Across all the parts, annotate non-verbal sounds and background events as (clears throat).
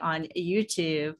on YouTube.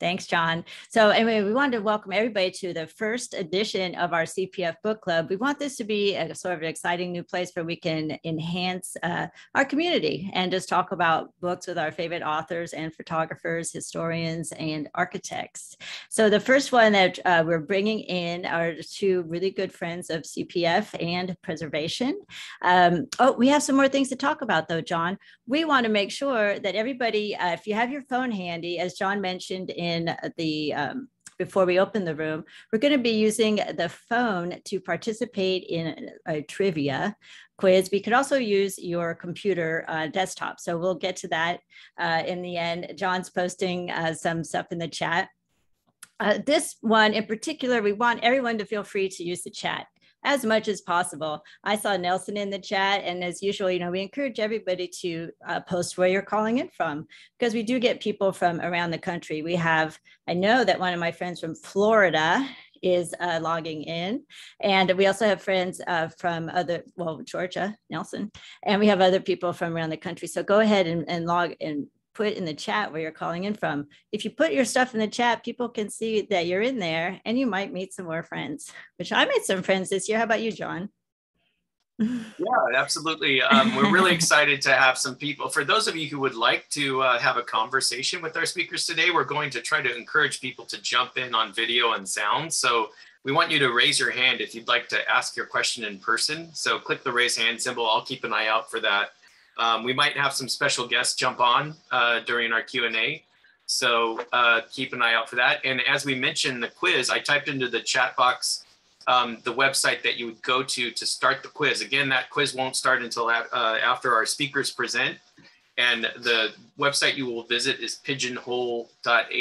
Thanks, John. So anyway, we wanted to welcome everybody to the first edition of our CPF book club. We want this to be a sort of an exciting new place where we can enhance uh, our community and just talk about books with our favorite authors and photographers, historians, and architects. So the first one that uh, we're bringing in are two really good friends of CPF and preservation. Um, oh, we have some more things to talk about though, John. We want to make sure that everybody, uh, if you have your phone handy, as John mentioned in the um, before we open the room, we're going to be using the phone to participate in a, trivia quiz. We could also use your computer uh, desktop. So we'll get to that uh, in the end. John's posting uh, some stuff in the chat. Uh, this one in particular, we want everyone to feel free to use the chat as much as possible. I saw Nelson in the chat, and as usual, you know, we encourage everybody to uh, post where you're calling in from because we do get people from around the country. We have, I know that one of my friends from Florida is uh, logging in. And we also have friends uh, from other, well, Georgia, Nelson, and we have other people from around the country. So go ahead and, and log and put in the chat where you're calling in from. If you put your stuff in the chat, people can see that you're in there and you might meet some more friends, which I made some friends this year. How about you, John? (laughs) yeah, absolutely. Um, we're really excited to have some people. For those of you who would like to uh, have a conversation with our speakers today, we're going to try to encourage people to jump in on video and sound. So we want you to raise your hand if you'd like to ask your question in person. So click the raise hand symbol. I'll keep an eye out for that. Um, we might have some special guests jump on uh, during our Q&A. So uh, keep an eye out for that. And as we mentioned the quiz, I typed into the chat box um, the website that you would go to to start the quiz. Again, that quiz won't start until uh, after our speakers present. And the website you will visit is pigeonhole.at.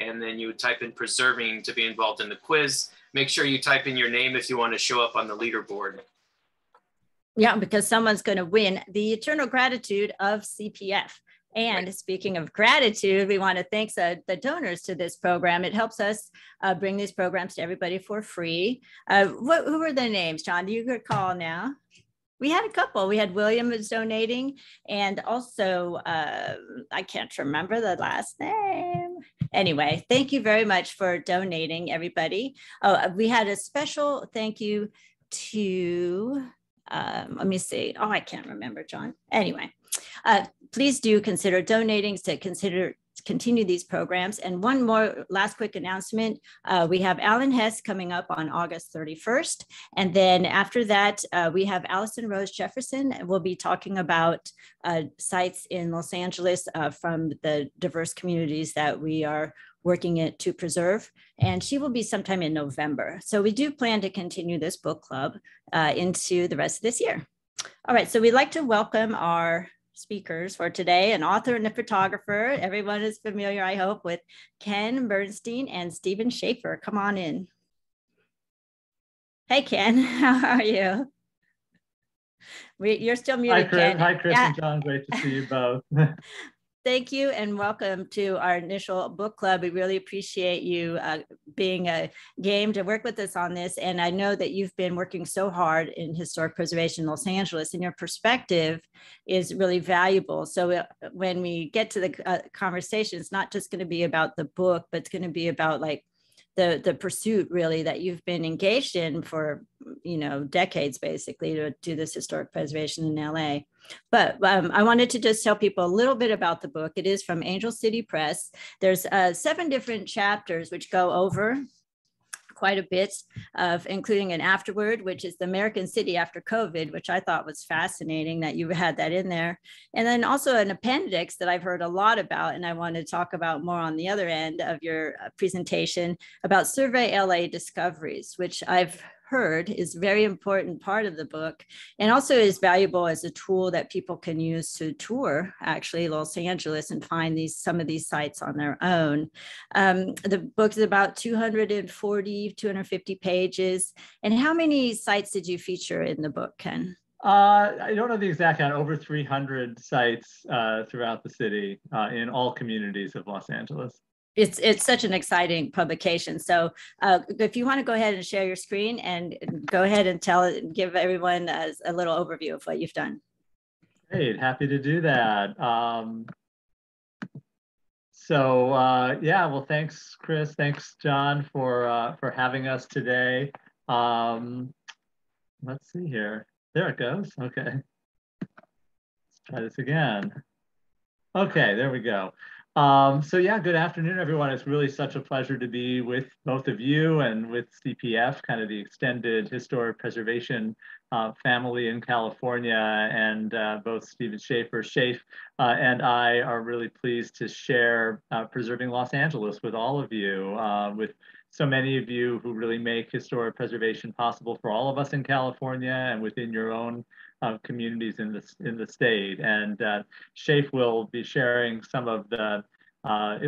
And then you would type in preserving to be involved in the quiz. Make sure you type in your name if you want to show up on the leaderboard. Yeah, because someone's going to win the eternal gratitude of CPF. And right. speaking of gratitude, we want to thank the, the donors to this program. It helps us uh, bring these programs to everybody for free. Uh, what, who were the names, John? Do you recall now? We had a couple. We had William was donating, and also uh, I can't remember the last name. Anyway, thank you very much for donating, everybody. Oh, we had a special thank you to um, let me see. Oh, I can't remember, John. Anyway, uh, please do consider donating to consider continue these programs. And one more last quick announcement. Uh, we have Alan Hess coming up on August 31st. And then after that, uh, we have Allison Rose Jefferson. And we'll be talking about uh, sites in Los Angeles uh, from the diverse communities that we are working it to preserve. And she will be sometime in November. So we do plan to continue this book club uh, into the rest of this year. All right, so we'd like to welcome our speakers for today, an author and a photographer. Everyone is familiar, I hope, with Ken Bernstein and Stephen Schafer. Come on in. Hey, Ken, (laughs) how are you? We, you're still muted, Hi, Chris. Ken. Hi, Chris yeah. and John. Great to see you both. (laughs) Thank you and welcome to our initial book club. We really appreciate you uh, being a game to work with us on this. And I know that you've been working so hard in historic preservation in Los Angeles, and your perspective is really valuable. So uh, when we get to the uh, conversation, it's not just going to be about the book, but it's going to be about like the the pursuit really that you've been engaged in for you know decades basically to do this historic preservation in LA. But um, I wanted to just tell people a little bit about the book. It is from Angel City Press. There's uh, seven different chapters which go over quite a bit of including an afterword, which is the American city after COVID, which I thought was fascinating that you had that in there. And then also an appendix that I've heard a lot about, and I want to talk about more on the other end of your uh, presentation about Survey LA discoveries, which I've heard is very important part of the book and also is valuable as a tool that people can use to tour actually Los Angeles and find these some of these sites on their own. Um, the book is about 240, 250 pages. And how many sites did you feature in the book, Ken? Uh, I don't know the exact count, over 300 sites uh, throughout the city uh, in all communities of Los Angeles it's it's such an exciting publication. So uh, if you want to go ahead and share your screen and go ahead and tell it, give everyone a, a little overview of what you've done. Great, happy to do that. Um, so uh, yeah, well, thanks, Chris. Thanks, John, for uh, for having us today. Um, let's see here. There it goes. Okay. Let's try this again. Okay, there we go. Um, so yeah, good afternoon, everyone. It's really such a pleasure to be with both of you and with CPF, kind of the extended historic preservation uh, family in California. And uh, both Stephen Schafer, Shafe, uh, and I are really pleased to share uh, Preserving Los Angeles with all of you, uh, with so many of you who really make historic preservation possible for all of us in California and within your own uh, communities in the, in the state. And uh, Shafe will be sharing some of the uh,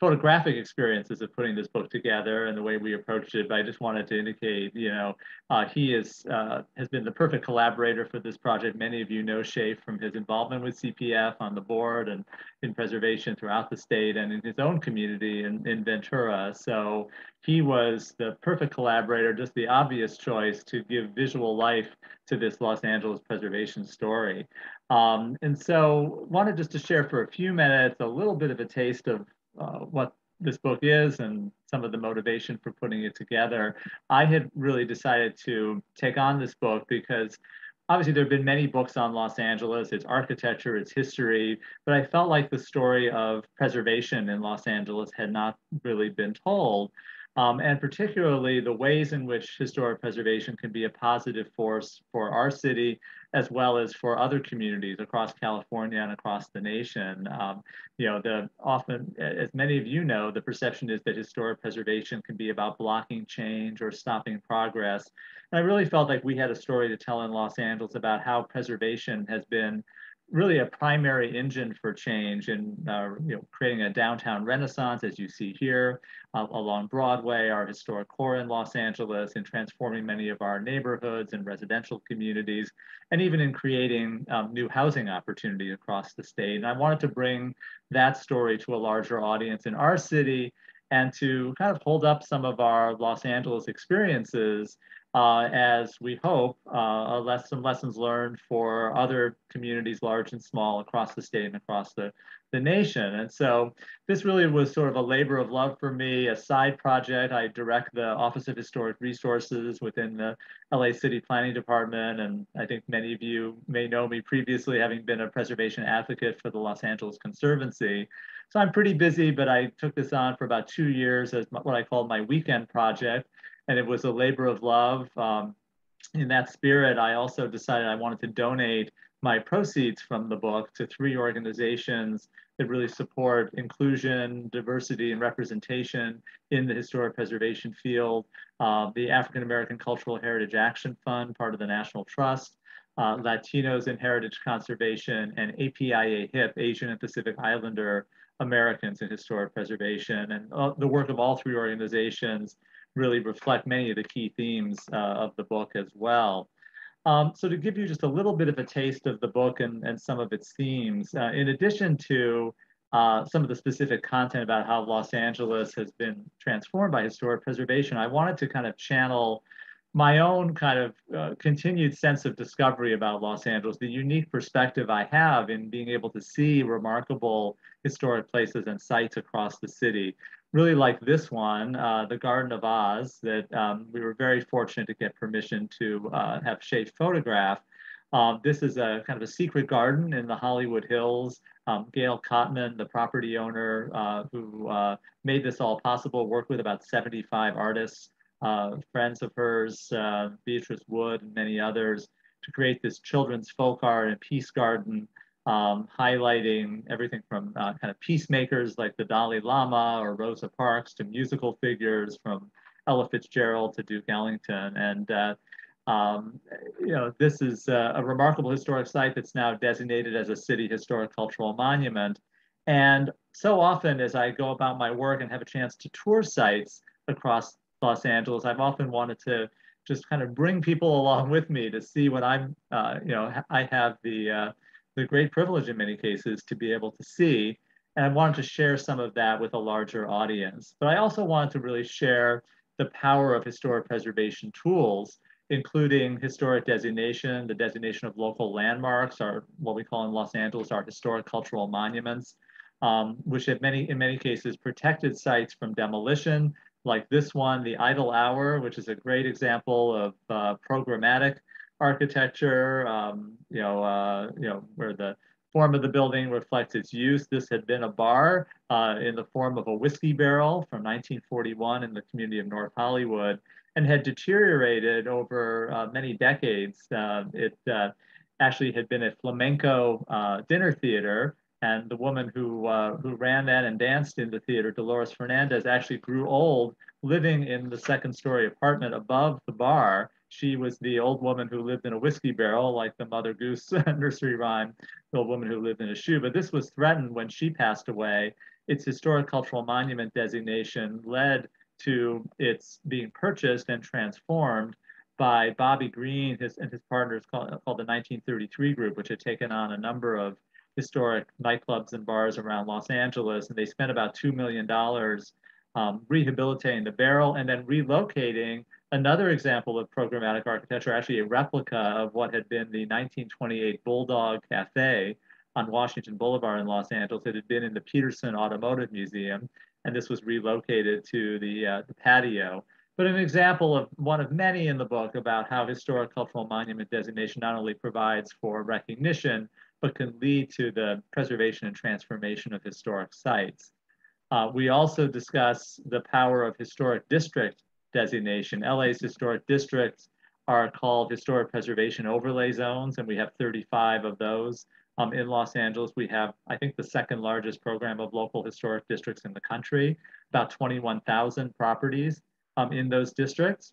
photographic experiences of putting this book together and the way we approached it. But I just wanted to indicate, you know, uh, he is uh, has been the perfect collaborator for this project. Many of you know Shafe from his involvement with CPF on the board and in preservation throughout the state and in his own community in, in Ventura. So he was the perfect collaborator, just the obvious choice to give visual life to this Los Angeles preservation story. Um, and so wanted just to share for a few minutes a little bit of a taste of uh, what this book is and some of the motivation for putting it together. I had really decided to take on this book because obviously there have been many books on Los Angeles, its architecture, its history, but I felt like the story of preservation in Los Angeles had not really been told um, and particularly the ways in which historic preservation can be a positive force for our city as well as for other communities across California and across the nation. Um, you know, the often, as many of you know, the perception is that historic preservation can be about blocking change or stopping progress. And I really felt like we had a story to tell in Los Angeles about how preservation has been really a primary engine for change in uh, you know, creating a downtown renaissance, as you see here, uh, along Broadway, our historic core in Los Angeles, and transforming many of our neighborhoods and residential communities, and even in creating um, new housing opportunities across the state. And I wanted to bring that story to a larger audience in our city and to kind of hold up some of our Los Angeles experiences uh, as we hope, uh, less, some lessons learned for other communities, large and small, across the state and across the, the nation. And so this really was sort of a labor of love for me, a side project. I direct the Office of Historic Resources within the LA City Planning Department. And I think many of you may know me previously, having been a preservation advocate for the Los Angeles Conservancy. So I'm pretty busy, but I took this on for about two years as what I call my weekend project and it was a labor of love. Um, in that spirit, I also decided I wanted to donate my proceeds from the book to three organizations that really support inclusion, diversity, and representation in the historic preservation field. Uh, the African American Cultural Heritage Action Fund, part of the National Trust, uh, Latinos in Heritage Conservation, and APIA HIP, Asian and Pacific Islander Americans in Historic Preservation. And uh, the work of all three organizations really reflect many of the key themes uh, of the book as well. Um, so to give you just a little bit of a taste of the book and, and some of its themes, uh, in addition to uh, some of the specific content about how Los Angeles has been transformed by historic preservation, I wanted to kind of channel my own kind of uh, continued sense of discovery about Los Angeles, the unique perspective I have in being able to see remarkable historic places and sites across the city. Really like this one, uh, the Garden of Oz, that um, we were very fortunate to get permission to uh, have Shafe photograph. Um, this is a kind of a secret garden in the Hollywood Hills. Um, Gail Cotman, the property owner uh, who uh, made this all possible, worked with about 75 artists uh, friends of hers, uh, Beatrice Wood and many others, to create this children's folk art and peace garden, um, highlighting everything from uh, kind of peacemakers like the Dalai Lama or Rosa Parks to musical figures from Ella Fitzgerald to Duke Ellington. And uh, um, you know, this is a, a remarkable historic site that's now designated as a city historic cultural monument. And so often as I go about my work and have a chance to tour sites across Los Angeles, I've often wanted to just kind of bring people (laughs) along with me to see what I'm, uh, you know, I have the, uh, the great privilege in many cases to be able to see. And I wanted to share some of that with a larger audience. But I also wanted to really share the power of historic preservation tools, including historic designation, the designation of local landmarks, or what we call in Los Angeles our historic cultural monuments, um, which in many, in many cases protected sites from demolition, like this one, the Idle Hour, which is a great example of uh, programmatic architecture, um, you know, uh, you know, where the form of the building reflects its use. This had been a bar uh, in the form of a whiskey barrel from 1941 in the community of North Hollywood and had deteriorated over uh, many decades. Uh, it uh, actually had been a flamenco uh, dinner theater and the woman who uh, who ran that and danced in the theater, Dolores Fernandez, actually grew old living in the second story apartment above the bar. She was the old woman who lived in a whiskey barrel, like the Mother Goose (laughs) nursery rhyme, the old woman who lived in a shoe. But this was threatened when she passed away. Its historic cultural monument designation led to its being purchased and transformed by Bobby Green his, and his partners called, called the 1933 Group, which had taken on a number of historic nightclubs and bars around Los Angeles, and they spent about $2 million um, rehabilitating the barrel and then relocating another example of programmatic architecture, actually a replica of what had been the 1928 Bulldog Cafe on Washington Boulevard in Los Angeles. It had been in the Petersen Automotive Museum, and this was relocated to the, uh, the patio. But an example of one of many in the book about how historic cultural monument designation not only provides for recognition, but can lead to the preservation and transformation of historic sites. Uh, we also discuss the power of historic district designation. LA's historic districts are called historic preservation overlay zones, and we have 35 of those. Um, in Los Angeles, we have, I think, the second largest program of local historic districts in the country, about 21,000 properties um, in those districts.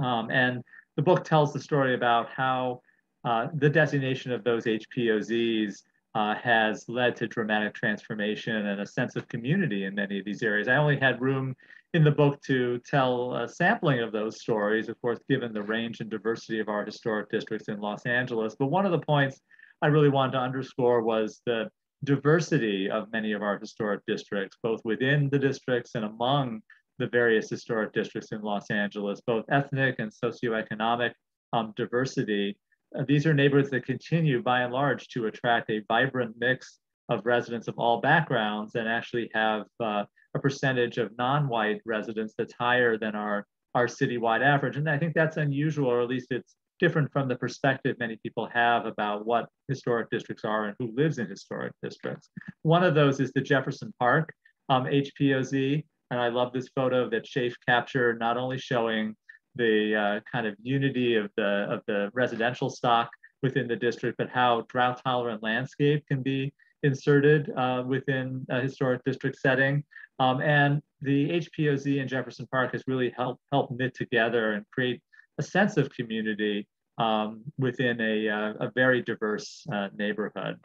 Um, and the book tells the story about how uh, the designation of those HPOZs uh, has led to dramatic transformation and a sense of community in many of these areas. I only had room in the book to tell a sampling of those stories, of course, given the range and diversity of our historic districts in Los Angeles. But one of the points I really wanted to underscore was the diversity of many of our historic districts, both within the districts and among the various historic districts in Los Angeles, both ethnic and socioeconomic um, diversity uh, these are neighborhoods that continue by and large to attract a vibrant mix of residents of all backgrounds and actually have uh, a percentage of non-white residents that's higher than our, our citywide average. And I think that's unusual, or at least it's different from the perspective many people have about what historic districts are and who lives in historic districts. One of those is the Jefferson Park um, HPOZ. And I love this photo that Shafe captured, not only showing the uh, kind of unity of the of the residential stock within the district, but how drought tolerant landscape can be inserted uh, within a historic district setting. Um, and the HPOZ in Jefferson Park has really helped help knit together and create a sense of community um, within a, uh, a very diverse uh, neighborhood.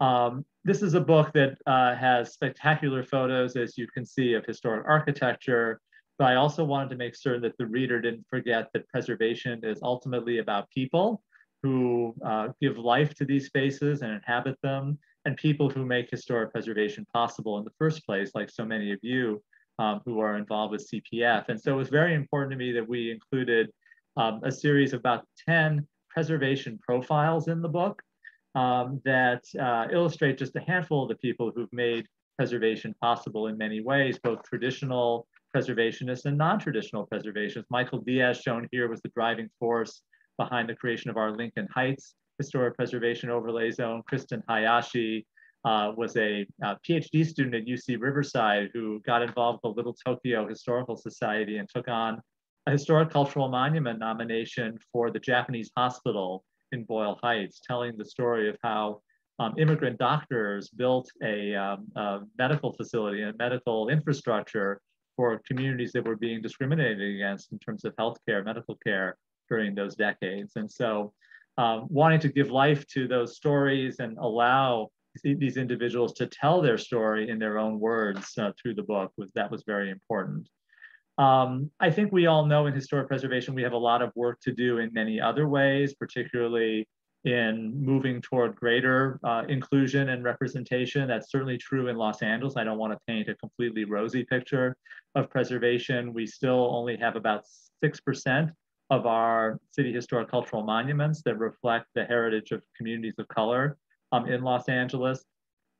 Um, this is a book that uh, has spectacular photos, as you can see, of historic architecture, but I also wanted to make sure that the reader didn't forget that preservation is ultimately about people who uh, give life to these spaces and inhabit them, and people who make historic preservation possible in the first place, like so many of you um, who are involved with CPF. And so it was very important to me that we included um, a series of about 10 preservation profiles in the book um, that uh, illustrate just a handful of the people who've made preservation possible in many ways, both traditional preservationists and non-traditional preservationists. Michael Diaz, shown here, was the driving force behind the creation of our Lincoln Heights Historic Preservation Overlay Zone. Kristen Hayashi uh, was a uh, PhD student at UC Riverside who got involved with the Little Tokyo Historical Society and took on a historic cultural monument nomination for the Japanese hospital in Boyle Heights, telling the story of how um, immigrant doctors built a, um, a medical facility and medical infrastructure for communities that were being discriminated against in terms of healthcare, medical care during those decades. And so um, wanting to give life to those stories and allow these individuals to tell their story in their own words uh, through the book was that was very important. Um, I think we all know in historic preservation we have a lot of work to do in many other ways, particularly in moving toward greater uh, inclusion and representation. That's certainly true in Los Angeles. I don't want to paint a completely rosy picture of preservation. We still only have about 6% of our city historic cultural monuments that reflect the heritage of communities of color um, in Los Angeles.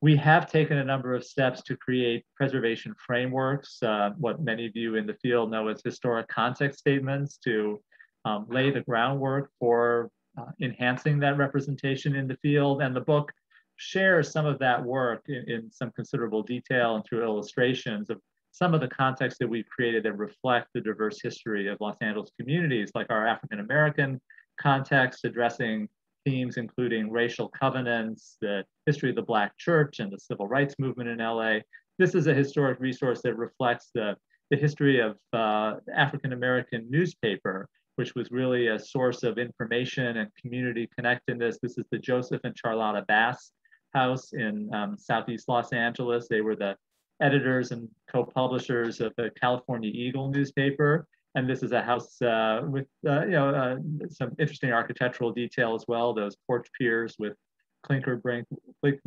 we have taken a number of steps to create preservation frameworks, uh, what many of you in the field know as historic context statements to um, lay the groundwork for uh, enhancing that representation in the field. And the book shares some of that work in, in, some considerable detail and through illustrations of some of the contexts that we've created that reflect the diverse history of Los Angeles communities, like our African American context addressing themes including racial covenants, the history of the Black church, and the civil rights movement in LA. This is a historic resource that reflects the, the history of uh, African American newspaper which was really a source of information and community connectedness. This is the Joseph and Charlotta Bass House in um, Southeast Los Angeles. They were the editors and co-publishers of the California Eagle newspaper. And this is a house uh, with uh, you know uh, some interesting architectural detail as well. Those porch piers with clinker brick,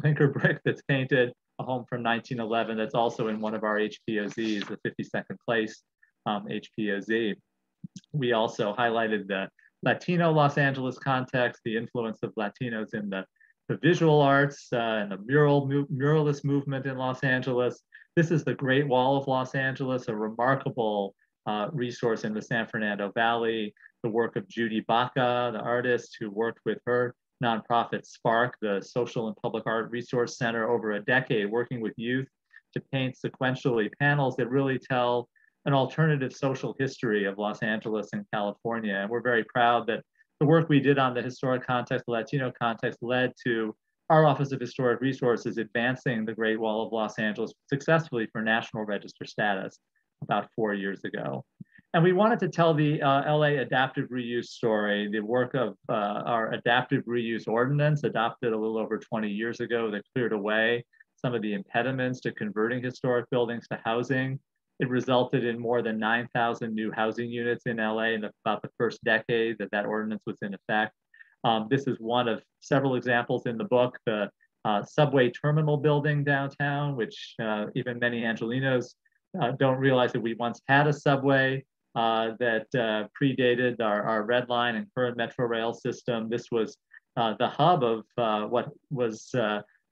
clinker brick that's painted. A home from 1911 that's also in one of our HPOZs, the 52nd place um, HPOZ. We also highlighted the Latino Los Angeles context, the influence of Latinos in the, the visual arts uh, and the mural muralist movement in Los Angeles. This is the Great Wall of Los Angeles, a remarkable uh, resource in the San Fernando Valley. The work of Judy Baca, the artist who worked with her nonprofit SPARC, the Social and Public Art Resource Center, over a decade, working with youth to paint sequentially panels that really tell an alternative social history of Los Angeles and California. And we're very proud that the work we did on the historic context, the Latino context, led to our Office of Historic Resources advancing the Great Wall of Los Angeles successfully for National Register status about four years ago. And we wanted to tell the uh, LA adaptive reuse story, the work of uh, our adaptive reuse ordinance adopted a little over 20 years ago that cleared away some of the impediments to converting historic buildings to housing it resulted in more than 9,000 new housing units in LA in about the first decade that that ordinance was in effect. Um, this is one of several examples in the book. The uh, subway terminal building downtown, which uh, even many Angelinos uh, don't realize that we once had a subway uh, that uh, predated our, our red line and current metro rail system. This was the hub of what was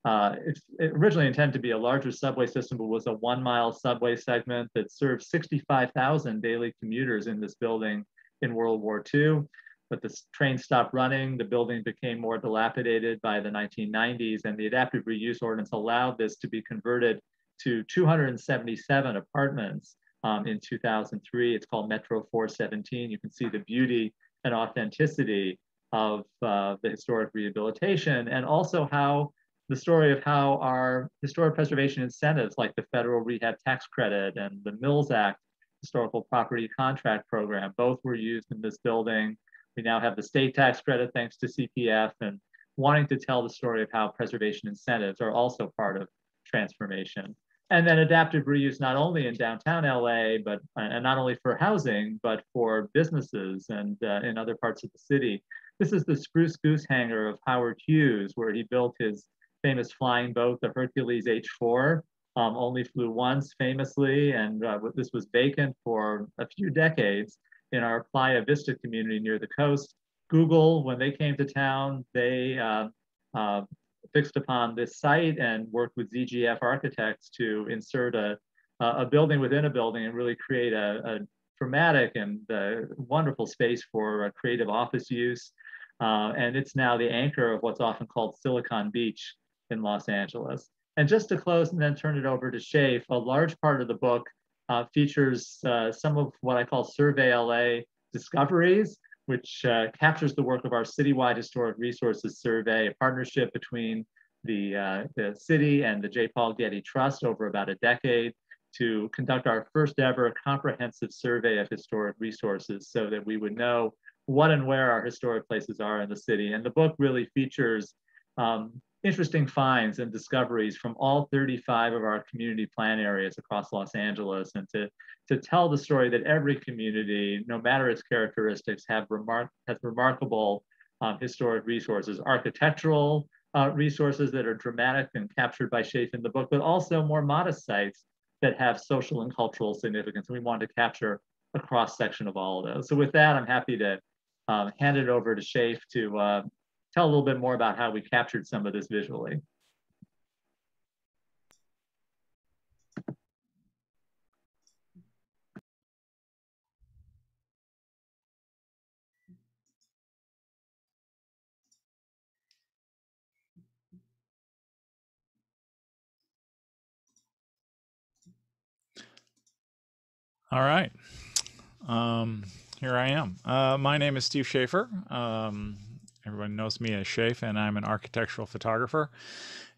uh, it's originally intended to be a larger subway system, but was a one mile subway segment that served 65,000 daily commuters in this building in World War II. But the train stopped running, the building became more dilapidated by the 1990s, and the adaptive reuse ordinance allowed this to be converted to 277 apartments um, in 2003. It's called Metro 417. You can see the beauty and authenticity of uh, the historic rehabilitation and also how the story of how our historic preservation incentives like the federal rehab tax credit and the Mills Act historical property contract program, both were used in this building. We now have the state tax credit thanks to CPF and wanting to tell the story of how preservation incentives are also part of transformation. And then adaptive reuse, not only in downtown LA, but and not only for housing, but for businesses and uh, in other parts of the city. This is the Spruce Goose Hangar of Howard Hughes, where he built his famous flying boat, the Hercules H4, um, only flew once famously, and uh, this was vacant for a few decades in our Playa Vista community near the coast. Google, when they came to town, they uh, uh, fixed upon this site and worked with ZGF architects to insert a, a building within a building and really create a, a dramatic and uh, wonderful space for creative office use. Uh, and it's now the anchor of what's often called Silicon Beach in Los Angeles. And just to close and then turn it over to Shafe, a large part of the book uh, features uh, some of what I call Survey LA discoveries, which uh, captures the work of our citywide historic resources survey, a partnership between the, uh, the city and the J. Paul Getty Trust over about a decade to conduct our first ever comprehensive survey of historic resources so that we would know what and where our historic places are in the city. And the book really features um, interesting finds and discoveries from all 35 of our community plan areas across Los Angeles and to, to tell the story that every community, no matter its characteristics, have remark, has remarkable um, historic resources, architectural uh, resources that are dramatic and captured by Shafe in the book, but also more modest sites that have social and cultural significance. And we want to capture a cross section of all of those. So with that, I'm happy to um, hand it over to Shafe to uh, tell a little bit more about how we captured some of this visually. All right. Um, here I am. Uh, my name is Steve Schafer. Um, everyone knows me as Schafer, and I'm an architectural photographer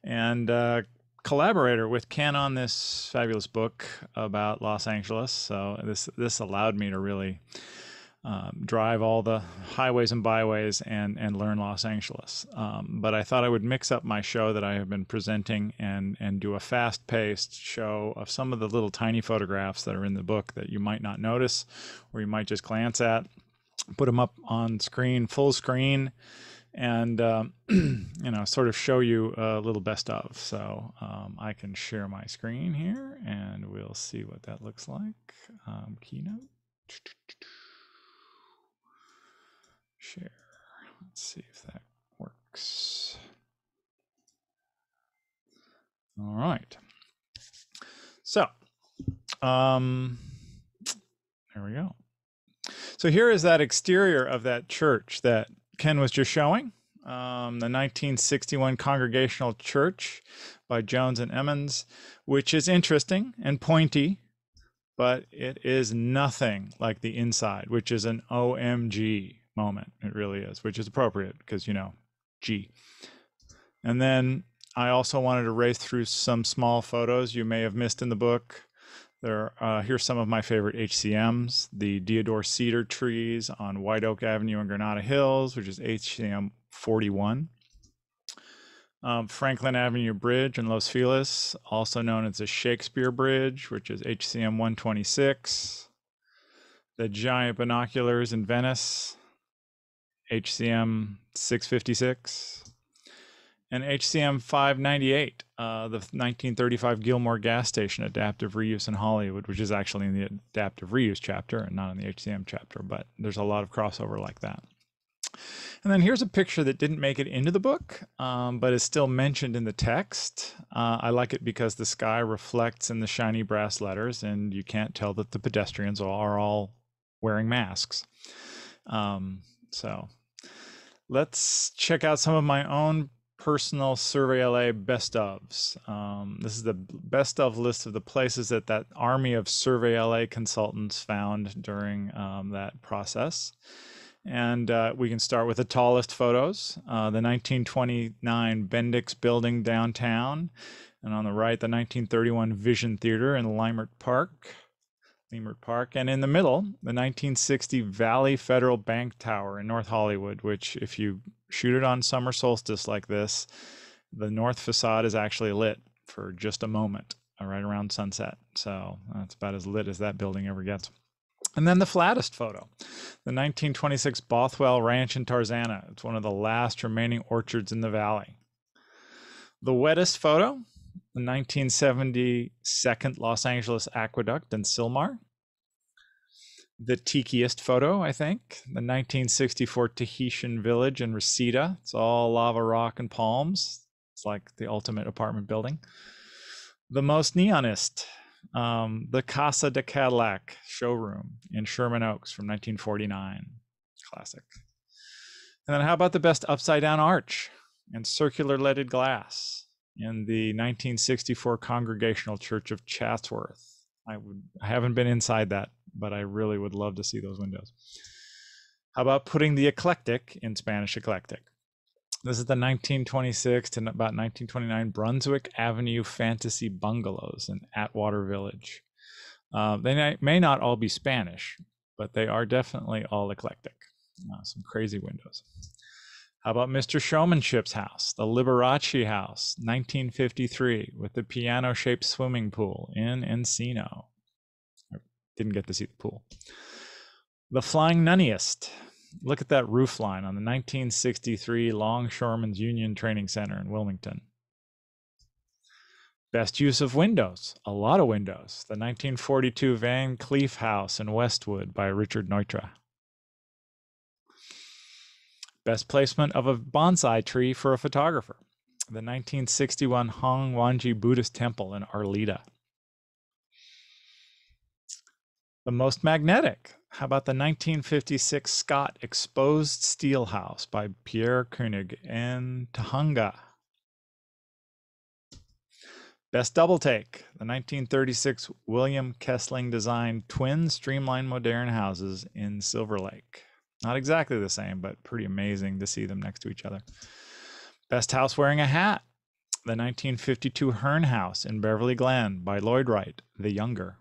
and uh, collaborator with Ken on this fabulous book about Los Angeles. So this this allowed me to really um, drive all the highways and byways and and learn Los Angeles. Um, but I thought I would mix up my show that I have been presenting and and do a fast paced show of some of the little tiny photographs that are in the book that you might not notice or you might just glance at. Put them up on screen, full screen, and um, (clears throat) you know sort of show you a little best of. So um, I can share my screen here and we'll see what that looks like. Um, keynote share. Let's see if that works. All right. So, um, there we go. So here is that exterior of that church that Ken was just showing. Um, the 1961 Congregational Church by Jones and Emmons, which is interesting and pointy, but it is nothing like the inside, which is an OMG moment. It really is, which is appropriate because, you know, G. And then I also wanted to race through some small photos you may have missed in the book. There, uh, here's some of my favorite HCMs: the deodar cedar trees on White Oak Avenue in Granada Hills, which is HCM 41. Um, Franklin Avenue Bridge in Los Feliz, also known as the Shakespeare Bridge, which is HCM 126. The giant binoculars in Venice, HCM 656 and HCM 598, uh, the 1935 Gilmore gas station adaptive reuse in Hollywood, which is actually in the adaptive reuse chapter and not in the HCM chapter, but there's a lot of crossover like that. And then here's a picture that didn't make it into the book, um, but is still mentioned in the text. Uh, I like it because the sky reflects in the shiny brass letters, and you can't tell that the pedestrians are all wearing masks. Um, so let's check out some of my own personal Survey LA best ofs. Um, this is the best of list of the places that that army of Survey LA consultants found during um, that process. And uh, we can start with the tallest photos uh, the 1929 Bendix building downtown. And on the right, the 1931 Vision Theater in Leimert Park. Leimert Park, and in the middle, the 1960 Valley Federal Bank Tower in North Hollywood, which, if you shoot it on summer solstice like this, the north facade is actually lit for just a moment uh, right around sunset. So that's about as lit as that building ever gets. And then the flattest photo, the 1926 Bothwell Ranch in Tarzana. It's one of the last remaining orchards in the valley. The wettest photo, the 1970 second Los Angeles Aqueduct in Sylmar. The tikiest photo, I think, the 1964 Tahitian village in Reseda. It's all lava rock and palms. It's like the ultimate apartment building. The most neonist, um, the Casa de Cadillac showroom in Sherman Oaks from 1949. Classic. And then how about the best upside down arch and circular leaded glass? in the 1964 Congregational Church of Chatsworth. I would I haven't been inside that, but I really would love to see those windows. How about putting the eclectic in Spanish eclectic? This is the 1926 to about 1929 Brunswick Avenue Fantasy Bungalows in Atwater Village. Uh, they may not all be Spanish, but they are definitely all eclectic. Uh, some crazy windows. How about Mr. Showmanship's house, the Liberace house, 1953, with the piano shaped swimming pool in Encino? Didn't get to see the pool. The Flying Nunniest. Look at that roof line on the 1963 Longshoremen's Union Training Center in Wilmington. Best use of windows, a lot of windows. The 1942 Van Cleef House in Westwood by Richard Neutra. Best placement of a bonsai tree for a photographer. The 1961 Hongwanji Buddhist Temple in Arleta. The most magnetic. How about the 1956 Scott Exposed Steel House by Pierre Koenig and Tujunga? Best double take the 1936 William Kesling designed twin streamlined modern houses in Silver Lake. Not exactly the same, but pretty amazing to see them next to each other. Best house wearing a hat the 1952 Hearn House in Beverly Glen by Lloyd Wright, the Younger.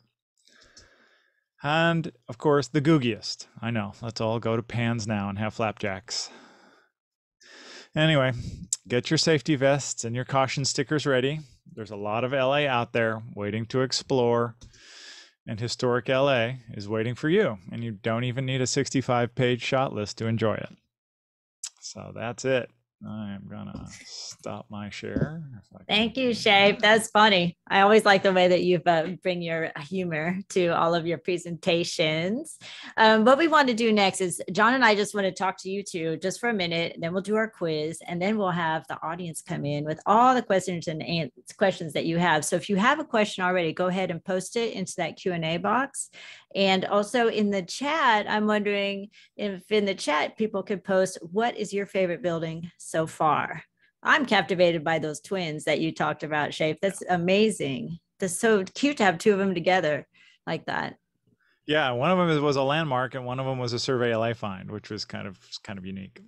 And of course, the googiest. I know, let's all go to Pann's now and have flapjacks. Anyway, get your safety vests and your caution stickers ready. There's a lot of LA out there waiting to explore, and historic LA is waiting for you. And you don't even need a 65 page shot list to enjoy it. So that's it. I'm gonna stop my share. Thank you, Shafe. That's funny. I always like the way that you uh, bring your humor to all of your presentations. Um, what we want to do next is John and I just want to talk to you two just for a minute. Then we'll do our quiz, and then we'll have the audience come in with all the questions and questions that you have. So if you have a question already, go ahead and post it into that Q and A box, and also in the chat, I'm wondering if in the chat people could post what is your favorite building so far? I'm captivated by those twins that you talked about, Shafe. That's amazing. That's so cute to have two of them together like that. Yeah, one of them was a landmark, and one of them was a Survey LA find, which was kind of kind of unique.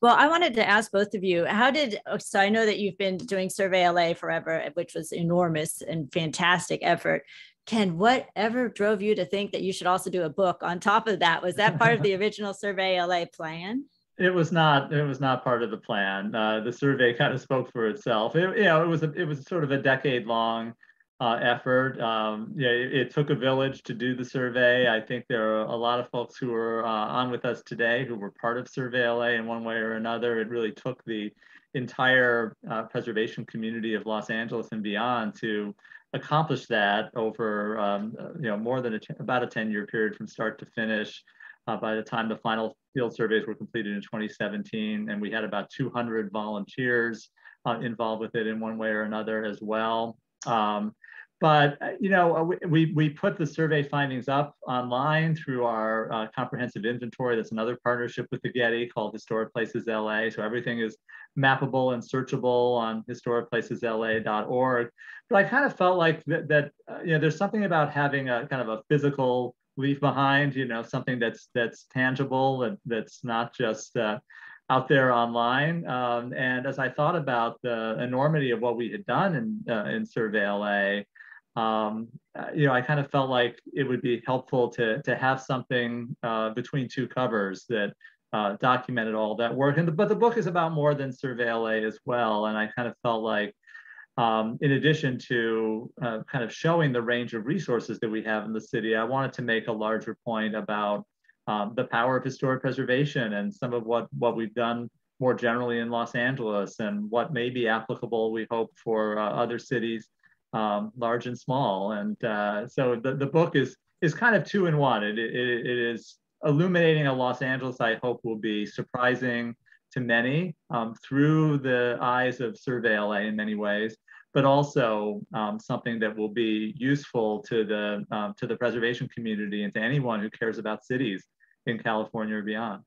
Well, I wanted to ask both of you, how did, oh, so I know that you've been doing Survey LA forever, which was enormous and fantastic effort. Ken, whatever drove you to think that you should also do a book on top of that? Was that part of the (laughs) original Survey LA plan? It was not. It was not part of the plan. Uh, the survey (laughs) kind of spoke for itself. It, you know, it was a, it was sort of a decade long uh, effort. Um, yeah, it, it, took a village to do the survey. I think there are a lot of folks who are uh, on with us today who were part of Survey LA in one way or another. It really took the entire uh, preservation community of Los Angeles and beyond to accomplish that over um, uh, you know more than a about a 10 year period from start to finish. Uh, by the time the final field surveys were completed in 2017, and we had about 200 volunteers uh, involved with it in one way or another as well. Um, but uh, you know, uh, we, we put the survey findings up online through our uh, comprehensive inventory. That's another partnership with the Getty called Historic Places LA. So everything is mappable and searchable on historicplacesla.org. But I kind of felt like that, that uh, you know, there's something about having a kind of a physical leave behind, you know, something that's that's tangible and that's not just uh, out there online. Um, and as I thought about the enormity of what we had done in uh, in Survey LA, um, uh, you know, I kind of felt like it would be helpful to to have something uh, between two covers that uh, documented all that work. And the, but the book is about more than Survey LA as well. And I kind of felt like, um, in addition to uh, kind of showing the range of resources that we have in the city, I wanted to make a larger point about um, the power of historic preservation and some of what what we've done more generally in Los Angeles and what may be applicable, we hope, for uh, other cities um, large and small. And uh, so the, the book is is kind of two in one. It, it, it is illuminating a Los Angeles I hope will be surprising to many um, through the eyes of Survey LA in many ways, but also um, something that will be useful to the um, to the preservation community and to anyone who cares about cities in California or beyond.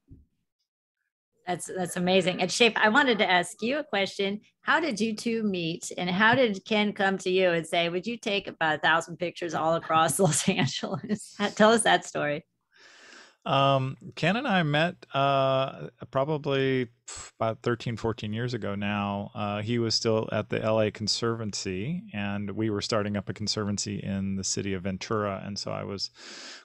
That's that's amazing. And Shafe, I wanted to ask you a question. How did you two meet, and how did Ken come to you and say, "Would you take about a thousand pictures all across (laughs) Los Angeles"? (laughs) Tell us that story. Um, Ken and I met uh, probably about 13, 14 years ago now. Uh, he was still at the LA Conservancy, and we were starting up a conservancy in the city of Ventura. And so I was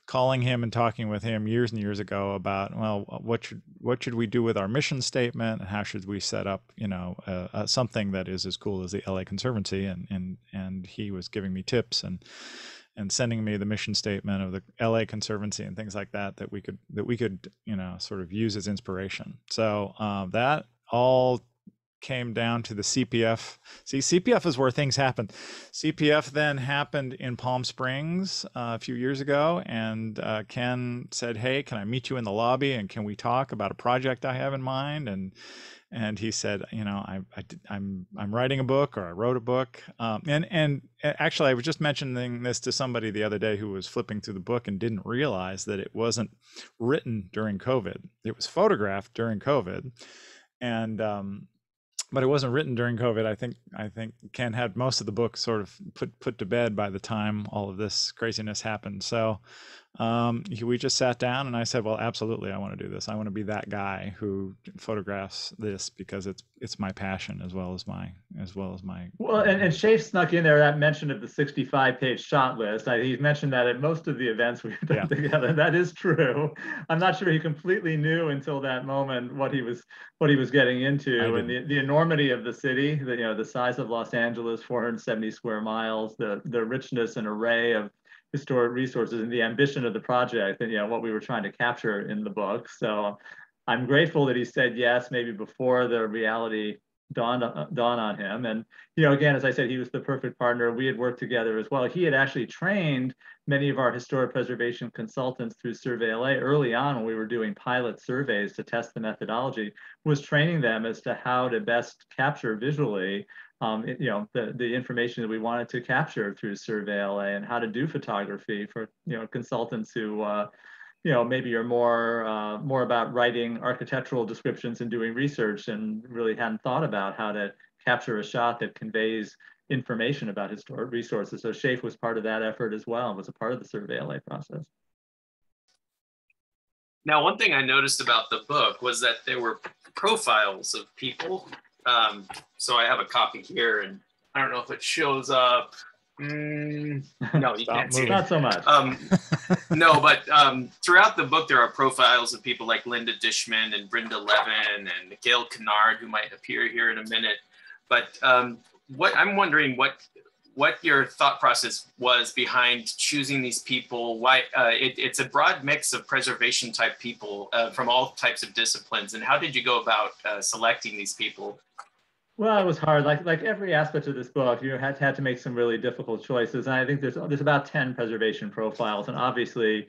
calling him and talking with him years and years ago about, well, what should what should we do with our mission statement, and how should we set up, you know, uh, uh something that is as cool as the LA Conservancy? And and and he was giving me tips and and sending me the mission statement of the LA Conservancy and things like that that we could that we could you know sort of use as inspiration. So uh, that all came down to the CPF. See, CPF is where things happen. CPF then happened in Palm Springs uh, a few years ago, and uh, Ken said, "Hey, can I meet you in the lobby and can we talk about a project I have in mind?" and and he said, you know, I, I I'm I'm writing a book or I wrote a book, um, and and actually I was just mentioning this to somebody the other day who was flipping through the book and didn't realize that it wasn't written during COVID. It was photographed during COVID, and um, but it wasn't written during COVID. I think I think Ken had most of the book sort of put put to bed by the time all of this craziness happened. So um, he, we just sat down and I said, well, absolutely, I want to do this. I want to be that guy who photographs this because it's it's my passion as well as my as well as my. Well, and, and Shafe snuck in there that mention of the 65 page shot list. I, he's mentioned that at most of the events we've done yeah. together. (laughs) That is true. I'm not sure he completely knew until that moment what he was what he was getting into and the, the enormity of the city, the you know the size of Los Angeles, 470 square miles, the the richness and array of historic resources and the ambition of the project and you know what we were trying to capture in the book. So i'm grateful that he said yes maybe before the reality dawned, uh, dawned on him. And you know again as i said he was the perfect partner. We had worked together as well. He had actually trained many of our historic preservation consultants through survey la early on when we were doing pilot surveys to test the methodology was training them as to how to best capture visually um, you know, the, the information that we wanted to capture through Survey LA and how to do photography for, you know, consultants who, uh, you know, maybe are more, uh, more about writing architectural descriptions and doing research and really hadn't thought about how to capture a shot that conveys information about historic resources. So Shafe was part of that effort as well was a part of the Survey LA process. Now, one thing I noticed about the book was that there were profiles of people um, so I have a copy here, and I don't know if it shows up. Mm, no, you can't see it. Not so much. Um, no, but um, throughout the book, there are profiles of people like Linda Dishman and Brenda Levin and Gail Kennard, who might appear here in a minute. But um, what I'm wondering, what what your thought process was behind choosing these people. Why uh, it, it's a broad mix of preservation type people uh, from all types of disciplines, and how did you go about uh, selecting these people? Well, it was hard. Like like every aspect of this book, you had had to make some really difficult choices, and I think there's there's about ten preservation profiles, and obviously.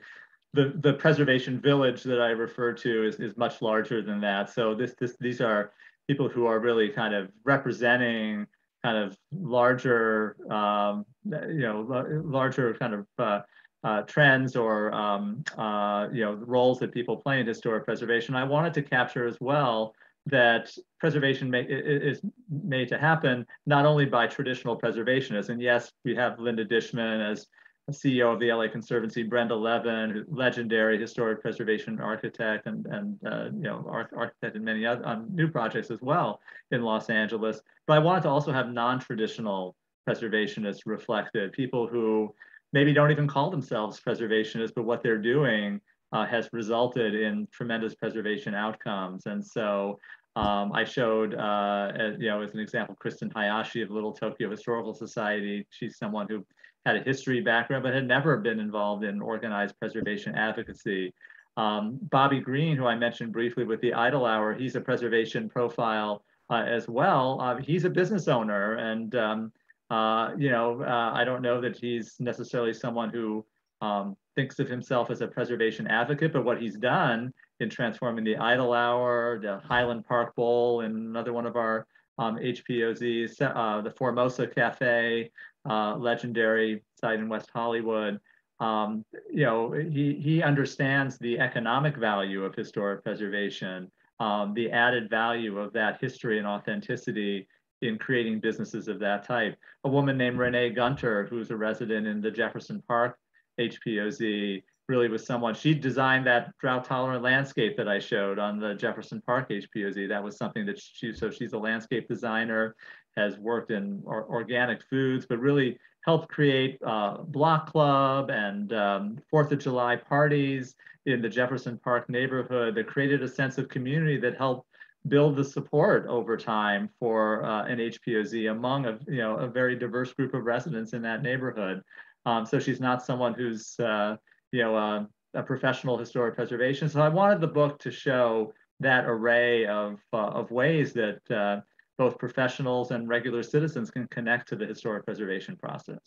The, the preservation village that I refer to is, is much larger than that. So this this these are people who are really kind of representing kind of larger, um, you know, larger kind of uh, uh, trends or um, uh, you know roles that people play in historic preservation. I wanted to capture as well that preservation may, is made to happen not only by traditional preservationists, and yes, we have Linda Dishman as CEO of the LA Conservancy, Brenda Levin, legendary historic preservation architect and, and uh, you know, architect in many other um, new projects as well in Los Angeles. But I wanted to also have non-traditional preservationists reflected, people who maybe don't even call themselves preservationists, but what they're doing uh, has resulted in tremendous preservation outcomes. And so um, I showed, uh, as, you know, as an example, Kristen Hayashi of Little Tokyo Historical Society. She's someone who had a history background, but had never been involved in organized preservation advocacy. Um, Bobby Green, who I mentioned briefly with the Idle Hour, he's a preservation profile uh, as well. Uh, he's a business owner, and um, uh, you know, uh, I don't know that he's necessarily someone who um, thinks of himself as a preservation advocate, but what he's done in transforming the Idle Hour, the Highland Park Bowl, and another one of our um, HPOZs, uh, the Formosa Cafe, uh, legendary site in West Hollywood. Um, you know, he, he understands the economic value of historic preservation, um, the added value of that history and authenticity in creating businesses of that type. A woman named Renee Gunter, who's a resident in the Jefferson Park HPOZ, really was someone, she designed that drought tolerant landscape that I showed on the Jefferson Park HPOZ. That was something that she, so she's a landscape designer has worked in or, organic foods, but really helped create uh, block club and um, Fourth of July parties in the Jefferson Park neighborhood that created a sense of community that helped build the support over time for uh, an HPOZ among a you know a very diverse group of residents in that neighborhood. Um, so she's not someone who's uh, you know uh, a professional historic preservation. So I wanted the book to show that array of uh, of ways that uh, both professionals and regular citizens can connect to the historic preservation process.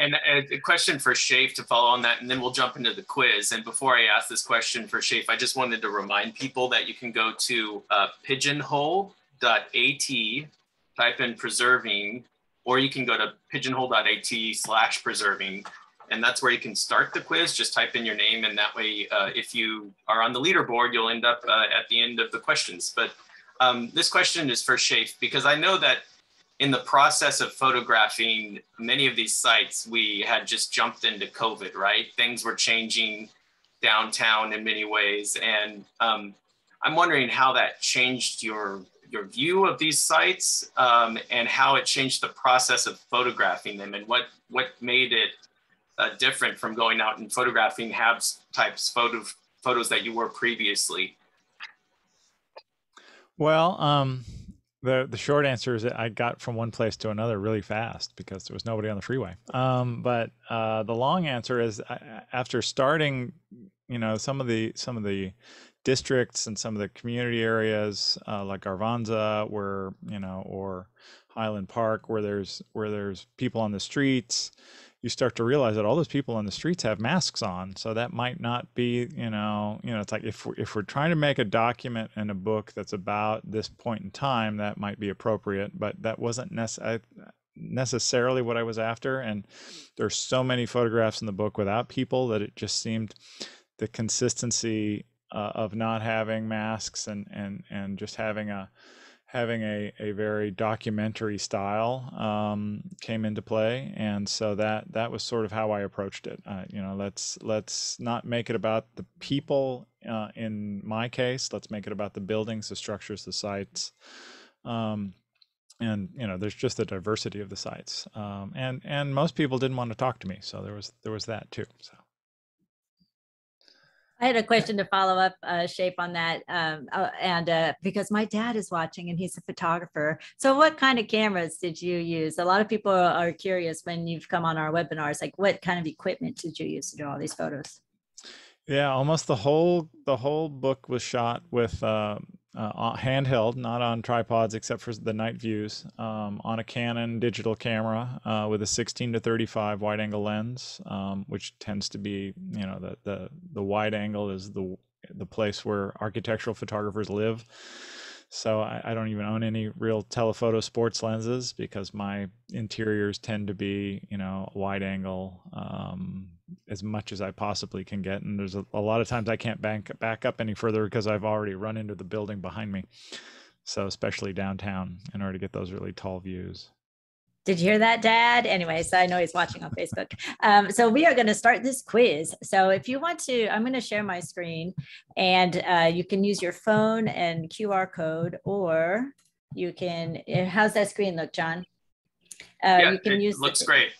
And a, question for Shafe to follow on that, and then we'll jump into the quiz. And before I ask this question for Shafe, I just wanted to remind people that you can go to uh, pigeonhole.at, type in preserving, or you can go to pigeonhole.at slash preserving. And that's where you can start the quiz. Just type in your name, and that way, uh, if you are on the leaderboard, you'll end up uh, at the end of the questions. But um, this question is for Shafe because I know that in the process of photographing many of these sites, we had just jumped into COVID, right? Things were changing downtown in many ways, and um, I'm wondering how that changed your your view of these sites um, and how it changed the process of photographing them and what what made it uh, different from going out and photographing HABS types photo photos that you were previously. Well, um, the the short answer is that I got from one place to another really fast because there was nobody on the freeway. Um, but uh, the long answer is after starting, you know, some of the some of the districts and some of the community areas uh, like Arvanza, where you know, or Highland Park, where there's where there's people on the streets, you start to realize that all those people on the streets have masks on. So that might not be, you know, you know, it's like if we're, if we're trying to make a document and a book that's about this point in time, that might be appropriate, but that wasn't necessarily necessarily what I was after. And there's so many photographs in the book without people that it just seemed the consistency uh, of not having masks and and and just having a having a, a very documentary style um, came into play. And so that that was sort of how I approached it. Uh, you know let's let's not make it about the people uh, in my case. Let's make it about the buildings the structures the sites. Um, and you know there's just the diversity of the sites. Um, and and most people didn't want to talk to me. So there was there was that too. So I had a question to follow up, uh, Shafe on that, um, uh, and uh, because my dad is watching and he's a photographer. So, what kind of cameras did you use? A lot of people are curious when you've come on our webinars, like what kind of equipment did you use to do all these photos? Yeah, almost the whole the whole book was shot with uh, uh, handheld, not on tripods except for the night views, um, on a Canon digital camera uh, with a 16 to 35 wide angle lens, um, which tends to be, you know, the, the, the wide angle is the, the place where architectural photographers live. So I, I, don't even own any real telephoto sports lenses because my interiors tend to be, you know, wide angle um, as much as I possibly can get. And there's a, a, lot of times I can't back back up any further because I've already run into the building behind me. So especially downtown in order to get those really tall views. Did you hear that, Dad? Anyway, so I know he's watching on Facebook. Um, so we are going to start this quiz. So if you want to, I'm going to share my screen, and uh, you can use your phone and QR code, or you can. Eh, how's that screen look, John? Uh, yeah, you can it use looks the, great.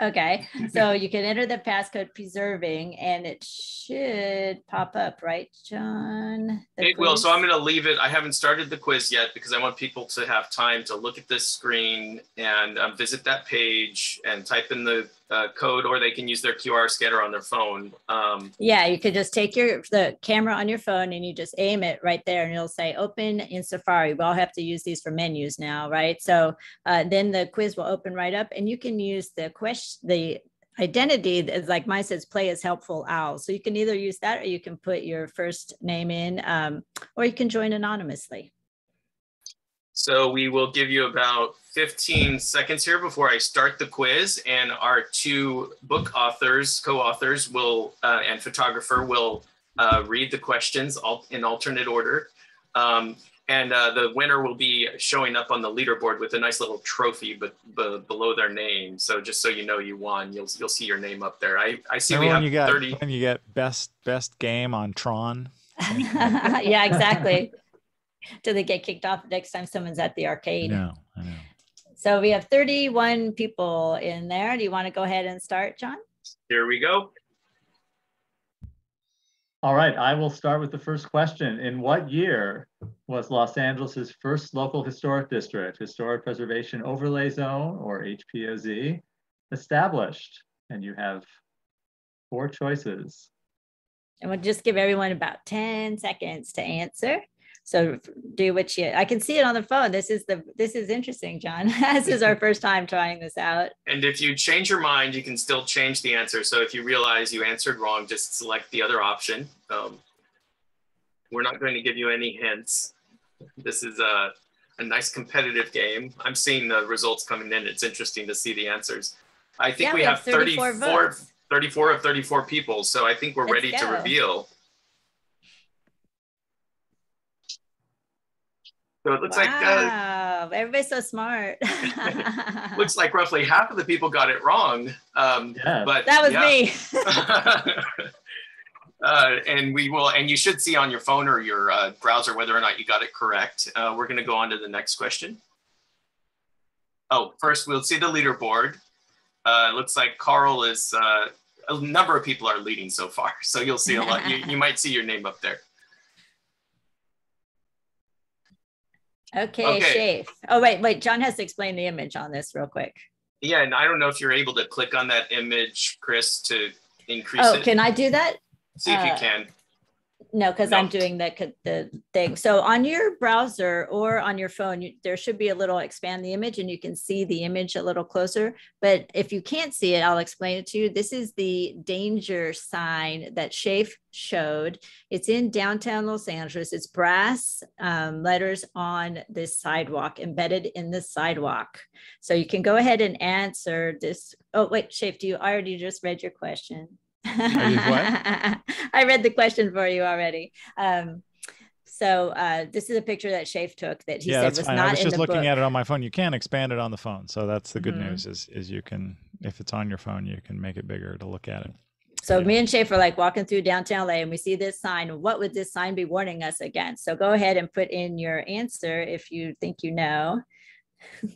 Okay, (laughs) so you can enter the passcode preserving and it should pop up, right, John? The it quiz? will. So I'm going to leave it. I haven't started the quiz yet because I want people to have time to look at this screen and um, visit that page and type in the uh, code, or they can use their QR scanner on their phone. Um, yeah, you could just take your the camera on your phone and you just aim it right there, and it'll say "Open in Safari." We all have to use these for menus now, right? So uh, then the quiz will open right up, and you can use the question the identity is like mine says play is helpful owl so you can either use that or you can put your first name in um, or you can join anonymously so we will give you about 15 seconds here before I start the quiz and our two book authors, co-authors will, uh, and photographer will uh, read the questions in alternate order. Um, and uh, the winner will be showing up on the leaderboard with a nice little trophy but, but below their name. So just so you know you won, you'll you'll see your name up there. I, I see Remember we have you got, 30. When you get best best game on Tron. (laughs) (laughs) yeah, exactly. Do they get kicked off next time someone's at the arcade? No, I know. So we have 31 people in there. Do you want to go ahead and start, John? Here we go. All right, I will start with the first question. In what year was Los Angeles's first local historic district, Historic Preservation Overlay Zone, or HPOZ, established? And you have four choices. And we'll just give everyone about 10 seconds to answer. So do what you, I can see it on the phone. This is the, this is interesting, John. (laughs) this is our first time trying this out. And if you change your mind, you can still change the answer. So if you realize you answered wrong, just select the other option. Um, we're not going to give you any hints. This is a, a nice competitive game. I'm seeing the results coming in. It's interesting to see the answers. I think yeah, we, we, have, have 34, 34 34 of 34 people. So I think we're Let's ready to reveal. So it looks like uh, wow, everybody's so smart. (laughs) (laughs) looks like roughly half of the people got it wrong. Um, Yeah. but that was yeah. me. (laughs) uh, and we will, and you should see on your phone or your uh, browser whether or not you got it correct. Uh, we're going to go on to the next question. Oh, first we'll see the leaderboard. Uh, it looks like Carl is, uh, a number of people are leading so far. So you'll see a lot, you, you might see your name up there. Okay, Okay. Shafe. Oh wait, wait. John has to explain the image on this real quick. Yeah, and I don't know if you're able to click on that image, Chris, to increase Oh, it. can I do that? see if you uh, can. No, because No. I'm doing the the thing. So on your browser or on your phone, you, there should be a little expand the image, and you can see the image a little closer. But if you can't see it, I'll explain it to you. This is the danger sign that Shafe showed. It's in downtown Los Angeles. It's brass um, letters on this sidewalk, embedded in the sidewalk. So you can go ahead and answer this. Oh wait, Shafe, do you I already just read your question? (laughs) I read the question for you already. Um, so uh, this is a picture that Shafe took that he yeah, said was fine. not I was in just the looking book. at it on my phone. You can expand it on the phone, so that's the good Mhm. news. Is is you can if it's on your phone, you can make it bigger to look at it. So Yeah. me and Shafe are like walking through downtown LA and we see this sign. What would this sign be warning us against? So go ahead and put in your answer if you think you know. (laughs)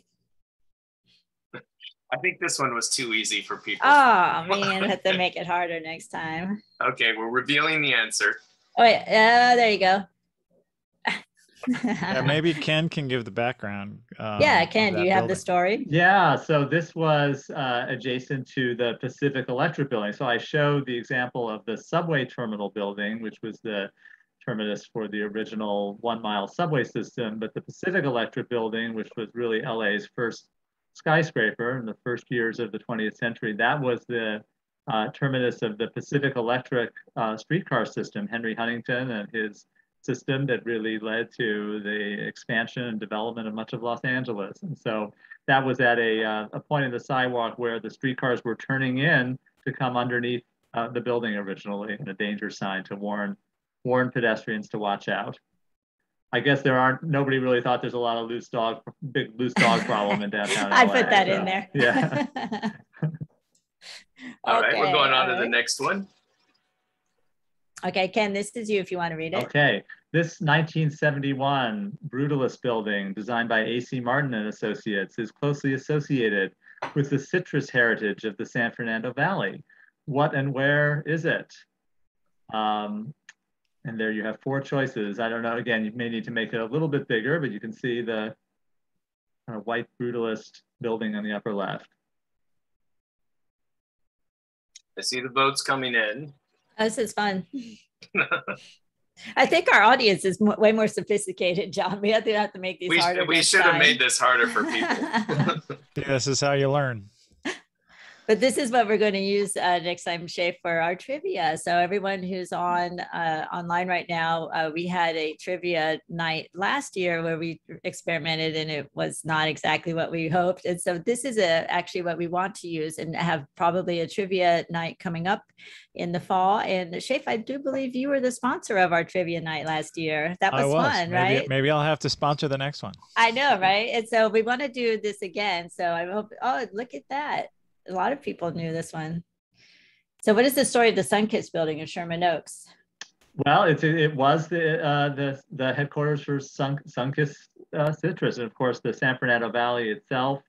I think this one was too easy for people. Oh man, I have to (laughs) make it harder next time. Okay, we're revealing the answer. Oh wait, uh, there you go. Yeah, (laughs) maybe Ken can give the background. Um, yeah, Ken, do that you have the story? Yeah, so this was uh, adjacent to the Pacific Electric building. So I showed the example of the subway terminal building, which was the terminus for the original one mile subway system. But the Pacific Electric building, which was really LA's first skyscraper in the first years of the 20th century, that was the uh, terminus of the Pacific Electric uh, streetcar system, Henry Huntington and his system that really led to the expansion and development of much of Los Angeles. And so that was at a, uh, a point in the sidewalk where the streetcars were turning in to come underneath uh, the building originally and a danger sign to warn warn pedestrians to watch out. I guess there aren't nobody really thought there's a lot of loose dog big loose dog problem in downtown. (laughs) I LA, put that so, in there. Yeah. (laughs) All right, we're going on to the next one. Okay, Ken, this is you if you want to read it. Okay, this 1971 Brutalist building designed by A.C. Martin and Associates is closely associated with the citrus heritage of the San Fernando Valley. What and where is it? Um, and there you have four choices. I don't know, again, you may need to make it a little bit bigger, but you can see the kind of white Brutalist building on the upper left. I see the votes coming in. Oh, This is fun. (laughs) I think our audience is mo- way more sophisticated, John. We have to have to make these We, harder. we next should have time. made this harder for people. (laughs) Yeah, this is how you learn. But this is what we're going to use uh, next time, Shay, for our trivia. So everyone who's on uh, online right now, uh, we had a trivia night last year where we experimented, and it was not exactly what we hoped. And so this is a, actually what we want to use, and have probably a trivia night coming up in the fall. And Shafe, I do believe you were the sponsor of our trivia night last year. That was, was. fun, maybe, right? Maybe I'll have to sponsor the next one. I know, right? And so we want to do this again. So I hope, oh, look at that. A lot of people knew this one. So what is the story of the Sunkist building in Sherman Oaks? Well, it's it was the uh, the the headquarters for Sun, Sunkist uh, Citrus, and of course the San Fernando Valley itself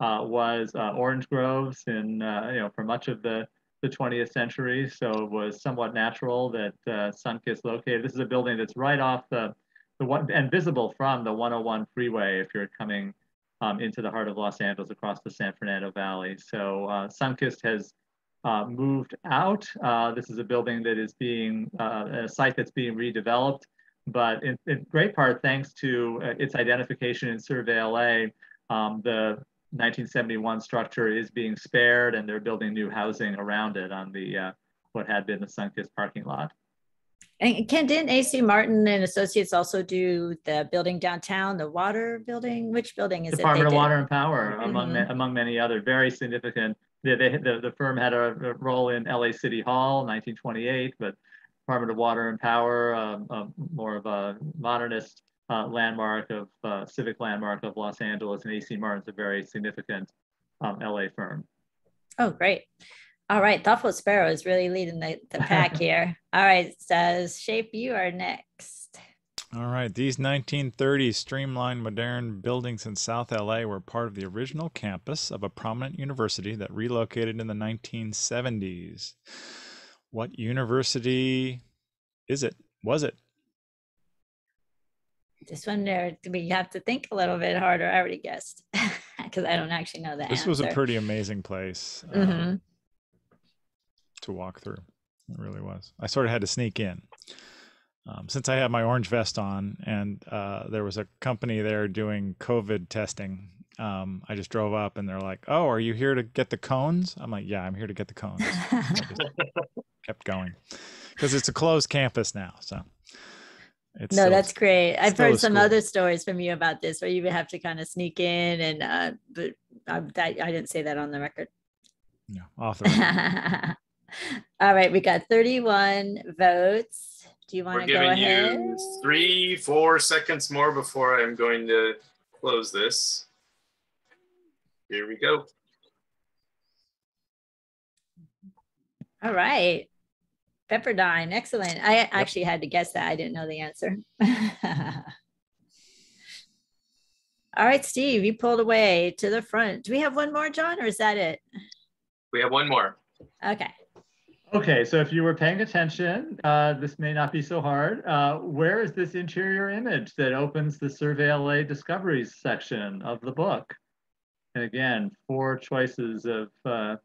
uh, was uh, orange groves, in uh, you know for much of the the 20th century. So it was somewhat natural that uh, Sunkist located. This is a building that's right off the the one and visible from the 101 freeway if you're coming um, into the heart of Los Angeles across the San Fernando Valley. So uh, Sunkist has uh, moved out. Uh, this is a building that is being uh, a site that's being redeveloped, but in, in great part thanks to uh, its identification in Survey LA, um, the 1971 structure is being spared, and they're building new housing around it on the uh, what had been the Sunkist parking lot. And Ken, didn't AC Martin and Associates also do the building downtown, the water building? Which building is Department it? of? Water and Power, among Mhm. ma- among many other very significant they, they, the, the firm had a, a, role in LA City Hall, 1928, but Department of Water and Power, um, um, more of a modernist uh, landmark of uh, civic landmark of Los Angeles, and AC Martin's a very significant um, LA firm. Oh, great. All right, Thoughtful Sparrow is really leading the, the pack (laughs) here. All right, says Shafe, you are next. All right, these 1930s streamlined modern buildings in South LA were part of the original campus of a prominent university that relocated in the 1970s. What university is it? Was it? This one there, we have to think a little bit harder. I already guessed (laughs) because I don't actually know that. This answer. was a pretty amazing place uh, Mhm. To walk through. It really was. I sort of had to sneak in. Um, since I had my orange vest on and uh, there was a company there doing COVID testing, um, I just drove up and they're like, Oh, are you here to get the cones? I'm like, Yeah, I'm here to get the cones. (laughs) Kept going because it's a closed campus now. So it's no, that's great. I've heard some school. other stories from you about this where you would have to kind of sneak in, and uh, but I, that, I didn't say that on the record. yeah, off the record. All right, we got 31 votes. Do you We're want to go giving ahead? you three, four seconds more before I'm going to close this. Here we go. All right. Pepperdine, excellent. I actually had to guess that. I didn't know the answer. (laughs) All right, Steve, you pulled away to the front. Do we have one more, John, or is that it? We have one more. Okay. Okay, so if you were paying attention, uh, this may not be so hard. Uh, where is this interior image that opens the Survey LA Discoveries section of the book? And again, four choices of uh,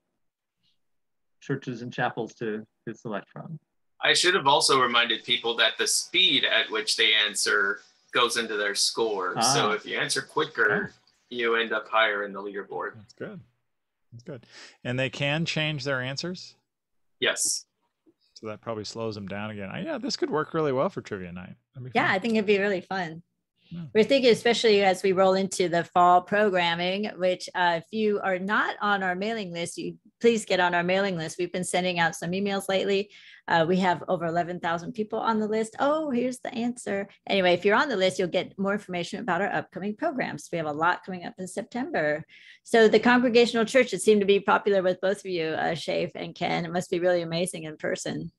churches and chapels to, to select from. I should have also reminded people that the speed at which they answer goes into their score. So Ah. if you answer quicker, you end up higher in the leaderboard. That's good. That's good. And they can change their answers. Yes. So that probably slows them down again. I, yeah, this could work really well for trivia night. Yeah, fun. I think it'd be really fun. We're thinking, especially as we roll into the fall programming, which uh, if you are not on our mailing list, you please get on our mailing list. We've been sending out some emails lately. Uh, we have over 11,000 people on the list. Oh, here's the answer. Anyway, if you're on the list, you'll get more information about our upcoming programs. We have a lot coming up in September. So the congregational church churches seem to be popular with both of you, uh, Shafe and Ken. It must be really amazing in person.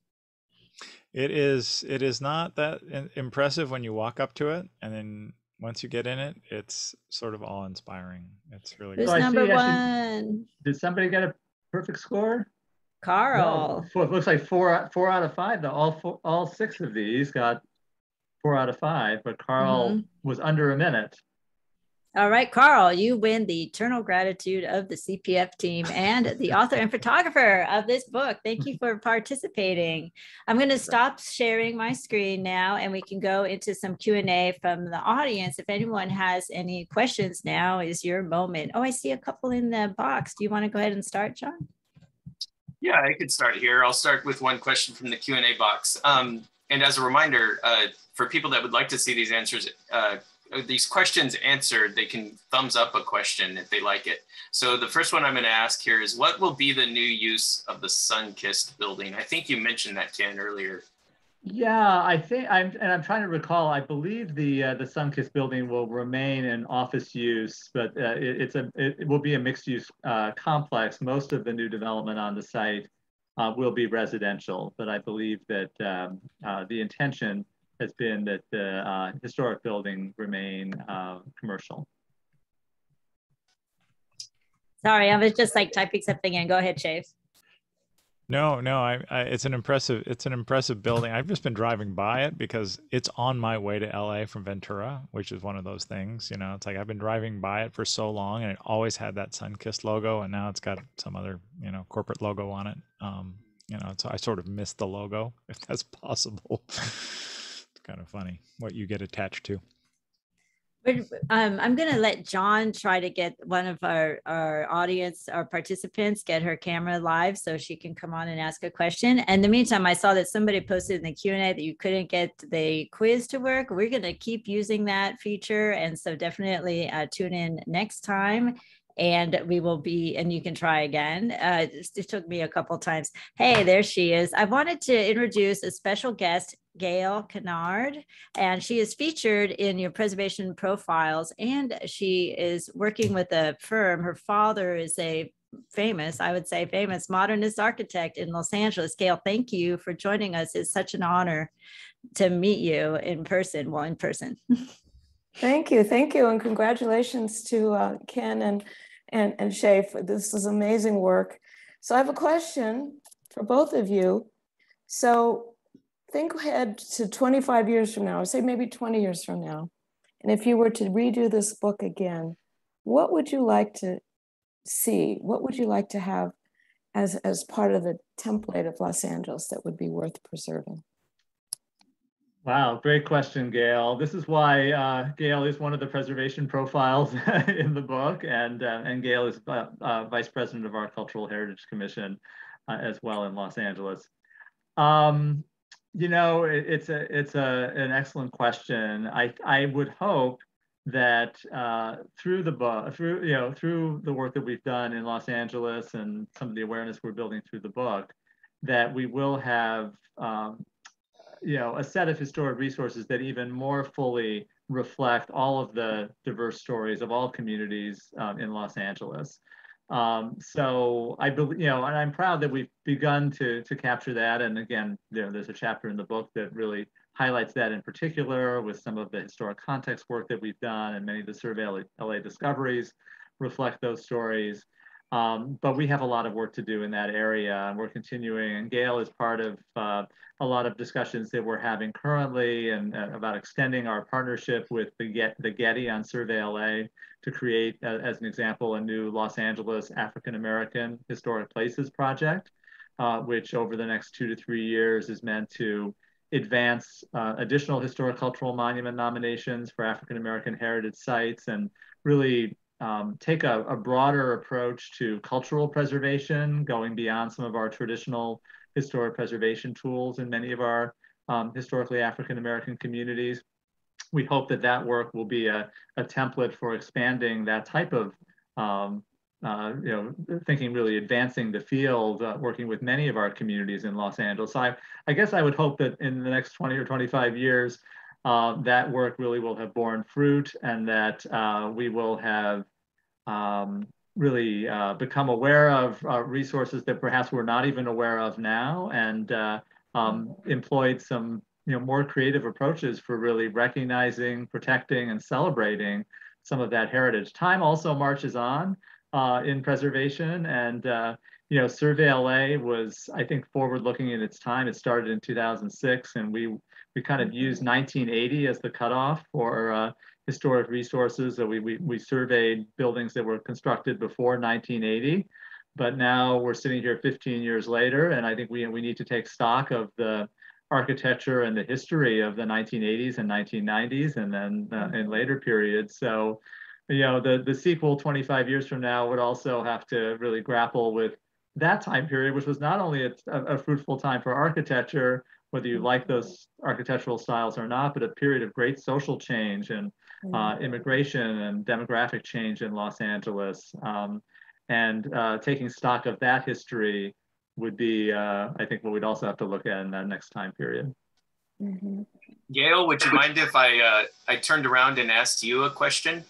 It is. It is not that impressive when you walk up to it, and then once you get in it, it's sort of awe inspiring. It's really Who's good. see number actually- one? Did somebody get a perfect score? Carl. No, four- it looks like four, four out of five. Though all four, all six of these got four out of five, but Carl mm-hmm. was under a minute. All right, Carl, you win the eternal gratitude of the CPF team and the author and photographer of this book. Thank you for participating. I'm going to stop sharing my screen now and we can go into some Q&A from the audience. If anyone has any questions, now is your moment. Oh, I see a couple in the box. Do you want to go ahead and start, John? Yeah, I could start here. I'll start with one question from the Q&A box. Um, and as a reminder, uh, for people that would like to see these answers, uh, these questions answered, they can thumbs up a question if they like it. So the first one I'm going to ask here is, what will be the new use of the Sunkist building? I think you mentioned that, Ken, earlier. Yeah, I think I'm, and I'm trying to recall. I believe the uh, the Sunkist building will remain in office use, but uh, it, it's a it, it will be a mixed use uh, complex. Most of the new development on the site uh, will be residential, but I believe that um, uh, the intention has been that the uh, historic building remain uh, commercial. Sorry, I was just like typing something in. Go ahead, Shafe. No, no, I, I, it's an impressive, it's an impressive building. I've just been driving by it because it's on my way to LA from Ventura, which is one of those things. You know, it's like I've been driving by it for so long, and it always had that Sunkist logo, and now it's got some other, you know, corporate logo on it. Um, you know, so I sort of missed the logo, if that's possible. (laughs) kind of funny what you get attached to. We're- Um, I'm going to let John try to get one of our, our audience, our participants, get her camera live so she can come on and ask a question. And in the meantime, I saw that somebody posted in the Q and A that you couldn't get the quiz to work. We're going to keep using that feature. And so definitely uh, tune in next time. And we will be, and you can try again. Uh, it took me a couple times. Hey, there she is. I wanted to introduce a special guest, Gail Kennard, and she is featured in your preservation profiles, and she is working with a firm. Her father is a famous, I would say, famous modernist architect in Los Angeles. Gail, thank you for joining us. It's such an honor to meet you in person, well, in person. (laughs) Thank you, thank you, and congratulations to uh, Ken and and and Shay. This is amazing work. So I have a question for both of you. So think ahead to 25 years from now, say maybe 20 years from now, and if you were to redo this book again, what would you like to see? What would you like to have as as part of the template of Los Angeles that would be worth preserving? Wow, great question, Gail. This is why uh, Gail is one of the preservation profiles (laughs) in the book, and uh, and Gail is uh, uh vice president of our Cultural Heritage Commission uh, as well in Los Angeles. Um, you know, it, it's a it's a an excellent question. I I would hope that uh, through the book, through you know through the work that we've done in Los Angeles and some of the awareness we're building through the book, that we will have um, you know, a set of historic resources that even more fully reflect all of the diverse stories of all communities um, in Los Angeles. Um, so I believe, you know, and I'm proud that we've begun to to capture that. And again, you know, there's a chapter in the book that really highlights that in particular with some of the historic context work that we've done and many of the Survey LA discoveries reflect those stories. Um, but we have a lot of work to do in that area, and we're continuing. And Gail is part of uh, a lot of discussions that we're having currently, and uh, about extending our partnership with the Get the Getty on Survey LA to create, uh, as an example, a new Los Angeles African American Historic Places project, uh, which over the next two to three years is meant to advance uh, additional historic cultural monument nominations for African American heritage sites and really um, take a, a, broader approach to cultural preservation, going beyond some of our traditional historic preservation tools in many of our um, historically African American communities. We hope that that work will be a, a template for expanding that type of, um, uh, you know, thinking really advancing the field, uh, working with many of our communities in Los Angeles. I, I guess I would hope that in the next 20 or 25 years, uh, that work really will have borne fruit and that uh, we will have um, really uh, become aware of uh, resources that perhaps we're not even aware of now and uh, um, employed some you know, more creative approaches for really recognizing, protecting, and celebrating some of that heritage. Time also marches on uh, in preservation and you know, Survey LA was, I think, forward-looking in its time. It started in 2006, and we we kind of used 1980 as the cutoff for uh, historic resources. So we, we, we surveyed buildings that were constructed before 1980, but now we're sitting here 15 years later, and I think we, we need to take stock of the architecture and the history of the 1980s and 1990s and then uh, in later periods. So, you know, the, the sequel 25 years from now would also have to really grapple with that time period, which was not only a, a, fruitful time for architecture, whether you like those architectural styles or not, but a period of great social change and uh, mm. immigration and demographic change in Los Angeles. Um, and uh, taking stock of that history would be, uh, I think, what we'd also have to look at in that next time period. Mm-hmm. Gail, would you mind if I uh, I turned around and asked you a question?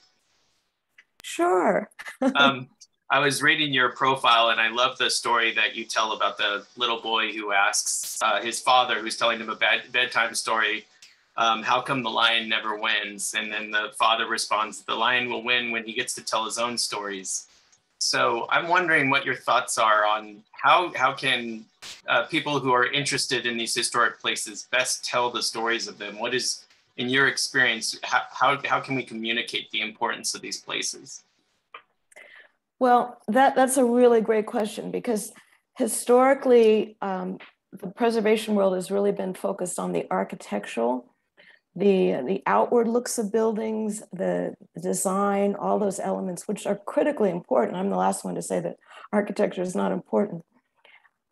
Sure. (laughs) um, I was reading your profile and I love the story that you tell about the little boy who asks uh, his father, who's telling him a bad bedtime story, um, how come the lion never wins? And then the father responds, the lion will win when he gets to tell his own stories. So I'm wondering what your thoughts are on how, how can uh, people who are interested in these historic places best tell the stories of them? What is, in your experience, how, how, how can we communicate the importance of these places? Well, that, that's a really great question because historically, um, the preservation world has really been focused on the architectural, the, the outward looks of buildings, the, design, all those elements, which are critically important. I'm the last one to say that architecture is not important.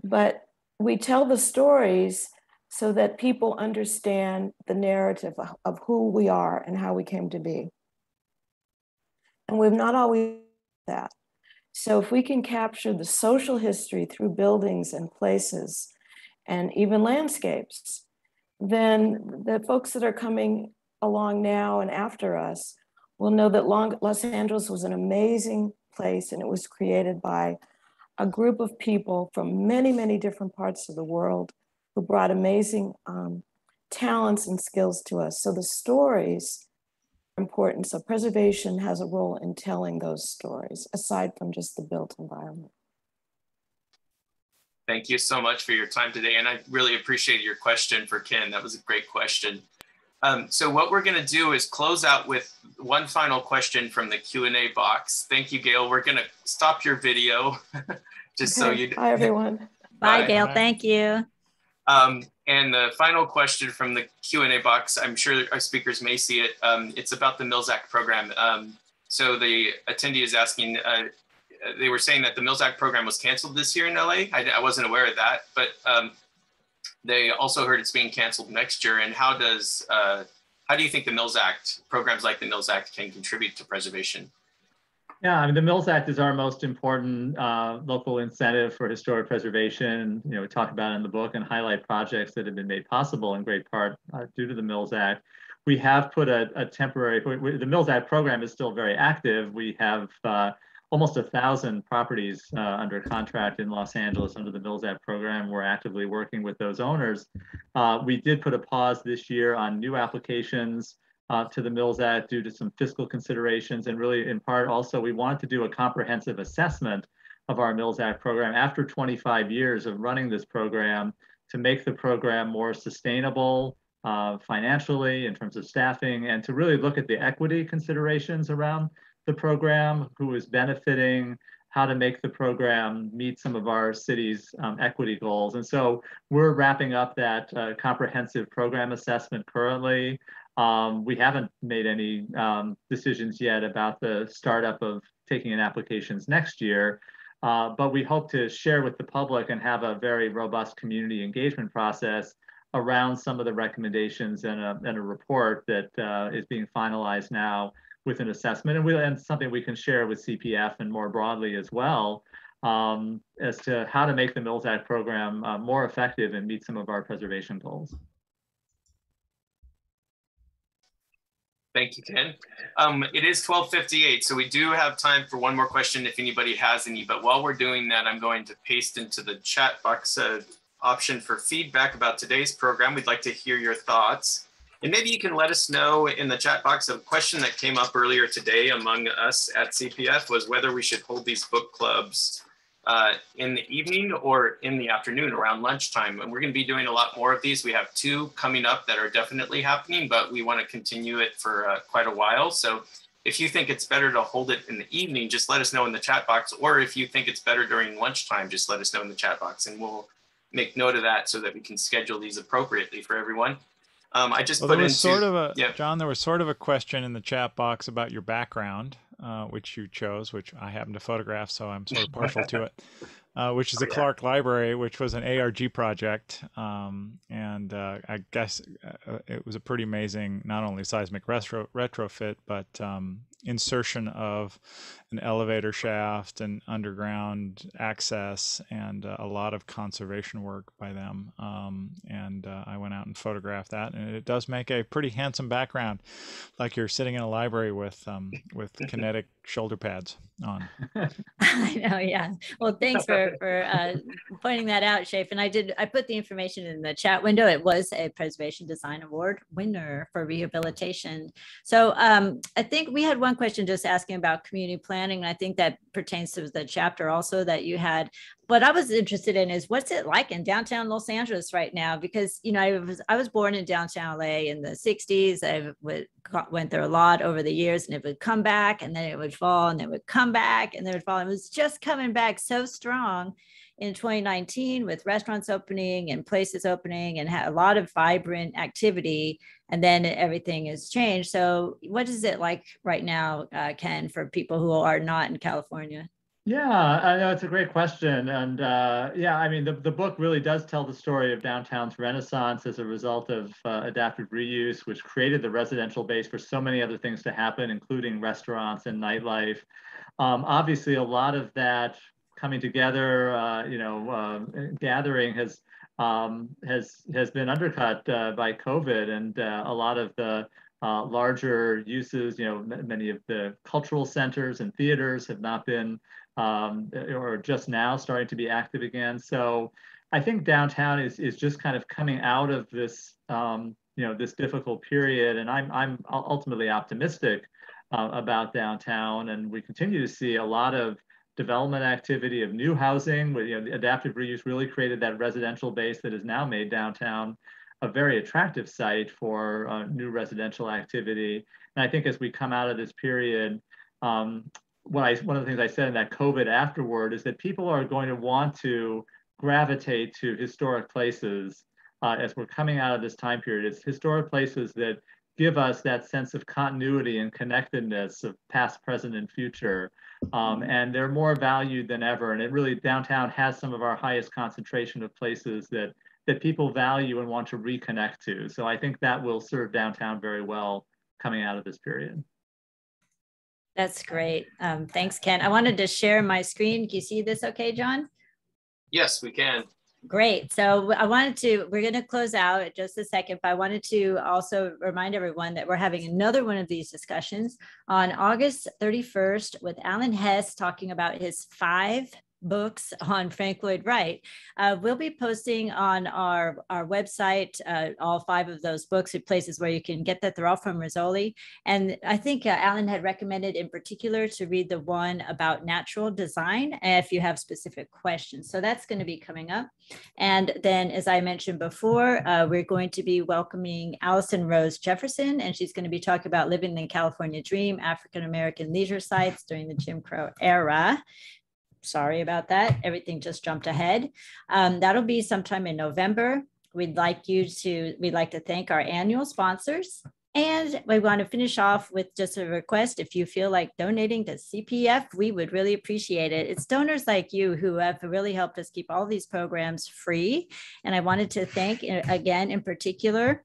But we tell the stories so that people understand the narrative of who we are and how we came to be. And we've not always that. So if we can capture the social history through buildings and places and even landscapes, then the folks that are coming along now and after us will know that Long Los Angeles was an amazing place and it was created by a group of people from many, many different parts of the world who brought amazing um, talents and skills to us. So the stories important. So preservation has a role in telling those stories, aside from just the built environment. Thank you so much for your time today. And I really appreciate your question for Ken. That was a great question. Um, so what we're going to do is close out with one final question from the Q&A box. Thank you, Gail. We're going to stop your video (laughs) just okay. so you. Bye, everyone. Bye, Bye, Gail. Thank you. Um, and the final question from the Q&A box, I'm sure our speakers may see it. Um, it's about the Mills Act program. Um, so the attendee is asking, uh, they were saying that the Mills Act program was canceled this year in LA. I, I wasn't aware of that, but um, they also heard it's being canceled next year. And how does uh, how do you think the Mills Act programs like the Mills Act can contribute to preservation? Yeah, I mean the Mills Act is our most important uh, local incentive for historic preservation. You know, we talk about it in the book and highlight projects that have been made possible in great part uh, due to the Mills Act. We have put a, a temporary. We, the Mills Act program is still very active. We have uh, almost a thousand properties uh, under contract in Los Angeles under the Mills Act program. We're actively working with those owners. Uh, we did put a pause this year on new applications uh, to the Mills Act due to some fiscal considerations. And really, in part, also, we wanted to do a comprehensive assessment of our Mills Act program after 25 years of running this program to make the program more sustainable uh, financially in terms of staffing and to really look at the equity considerations around the program, who is benefiting, how to make the program meet some of our city's um, equity goals. And so we're wrapping up that uh, comprehensive program assessment currently. Um, we haven't made any um, decisions yet about the startup of taking in applications next year, uh, but we hope to share with the public and have a very robust community engagement process around some of the recommendations and a, and a report that uh, is being finalized now with an assessment and, we, and something we can share with CPF and more broadly as well um, as to how to make the Mills Act program uh, more effective and meet some of our preservation goals. Thank you, Ken. Um, it is 1258, so we do have time for one more question if anybody has any. But while we're doing that, I'm going to paste into the chat box a option for feedback about today's program. We'd like to hear your thoughts. And maybe you can let us know in the chat box a question that came up earlier today among us at CPF was whether we should hold these book clubs uh, in the evening or in the afternoon around lunchtime. And we're going to be doing a lot more of these. We have two coming up that are definitely happening, but we want to continue it for uh, quite a while. So if you think it's better to hold it in the evening, just let us know in the chat box. Or if you think it's better during lunchtime, just let us know in the chat box and we'll make note of that so that we can schedule these appropriately for everyone. Um, I just well, put there was into, sort of a yeah. John. There was sort of a question in the chat box about your background, uh, which you chose, which I happen to photograph, so I'm sort of (laughs) partial to it. Uh, which is oh, the Clark Library, which was an ARG project, um, and uh, I guess uh, it was a pretty amazing, not only seismic retro- retrofit, but um, insertion of an elevator shaft and underground access and uh, a lot of conservation work by them. Um, and uh, I went out and photographed that, and it does make a pretty handsome background, like you're sitting in a library with um, with kinetic shoulder pads on. (laughs) (laughs) I know, yeah. Well, thanks for for uh, pointing that out, Shafe. And I did I put the information in the chat window. It was a Preservation Design Award winner for rehabilitation. So um, I think we had one question just asking about community planning, and I think that pertains to the chapter also that you had what I was interested in is what's it like in downtown Los Angeles right now? Because you know, I was I was born in downtown LA in the '60s. I went, went there a lot over the years, and it would come back, and then it would fall, and it would come back, and then it would fall. It was just coming back so strong in 2019 with restaurants opening and places opening, and had a lot of vibrant activity. And then everything has changed. So, what is it like right now, uh, Ken, for people who are not in California? Yeah, I know it's a great question. And uh, yeah, I mean, the, the book really does tell the story of downtown's renaissance as a result of uh, adaptive reuse, which created the residential base for so many other things to happen, including restaurants and nightlife. um, obviously a lot of that coming together, uh, you know, uh, gathering has um, has has been undercut uh, by COVID, and uh, a lot of the uh, larger uses, you know, many of the cultural centers and theaters have not been um, or just now starting to be active again. So I think downtown is is just kind of coming out of this um, you know this difficult period, and I'm I'm ultimately optimistic uh, about downtown, and we continue to see a lot of development activity of new housing. You know, the adaptive reuse really created that residential base that has now made downtown a very attractive site for uh, new residential activity. And I think as we come out of this period, um, what I, one of the things I said in that COVID afterward is that people are going to want to gravitate to historic places uh, as we're coming out of this time period. It's historic places that give us that sense of continuity and connectedness of past, present, and future. Um, and they're more valued than ever. And it really, downtown has some of our highest concentration of places that, that people value and want to reconnect to. So I think that will serve downtown very well coming out of this period. That's great. Um, thanks, Ken. I wanted to share my screen. Can you see this okay, John? Yes, we can. Great. So I wanted to, we're going to close out in just a second, but I wanted to also remind everyone that we're having another one of these discussions on August 31st with Alan Hess talking about his five books on Frank Lloyd Wright. Uh, we'll be posting on our, our website uh, all five of those books at places where you can get that. They're all from Rizzoli. And I think uh, Alan had recommended in particular to read the one about natural design if you have specific questions. So that's going to be coming up. And then, as I mentioned before, uh, we're going to be welcoming Allison Rose Jefferson, and she's going to be talking about living the California dream, African American leisure sites during the Jim Crow era sorry about that. Everything just jumped ahead. Um, that'll be sometime in November. We'd like you to, we'd like to thank our annual sponsors. And we want to finish off with just a request. If you feel like donating to CPF, we would really appreciate it. It's donors like you who have really helped us keep all these programs free. And I wanted to thank uh, again, in particular,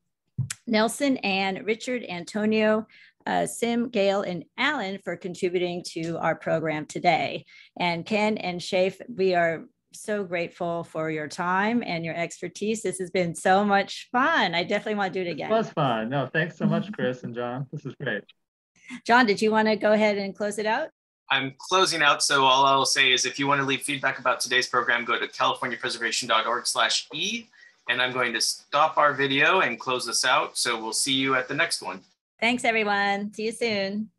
Nelson and Richard Antonio uh, Sim, Gail, and Alan for contributing to our program today. And Ken and Shafe, we are so grateful for your time and your expertise. This has been so much fun. I definitely want to do it again. It was fun. No, thanks so much, (laughs) Chris and John. This is great. John, did you want to go ahead and close it out? I'm closing out, so all I'll say is if you want to leave feedback about today's program, go to californiapreservation.org slash E, and I'm going to stop our video and close this out. So we'll see you at the next one. Thanks, everyone. See you soon.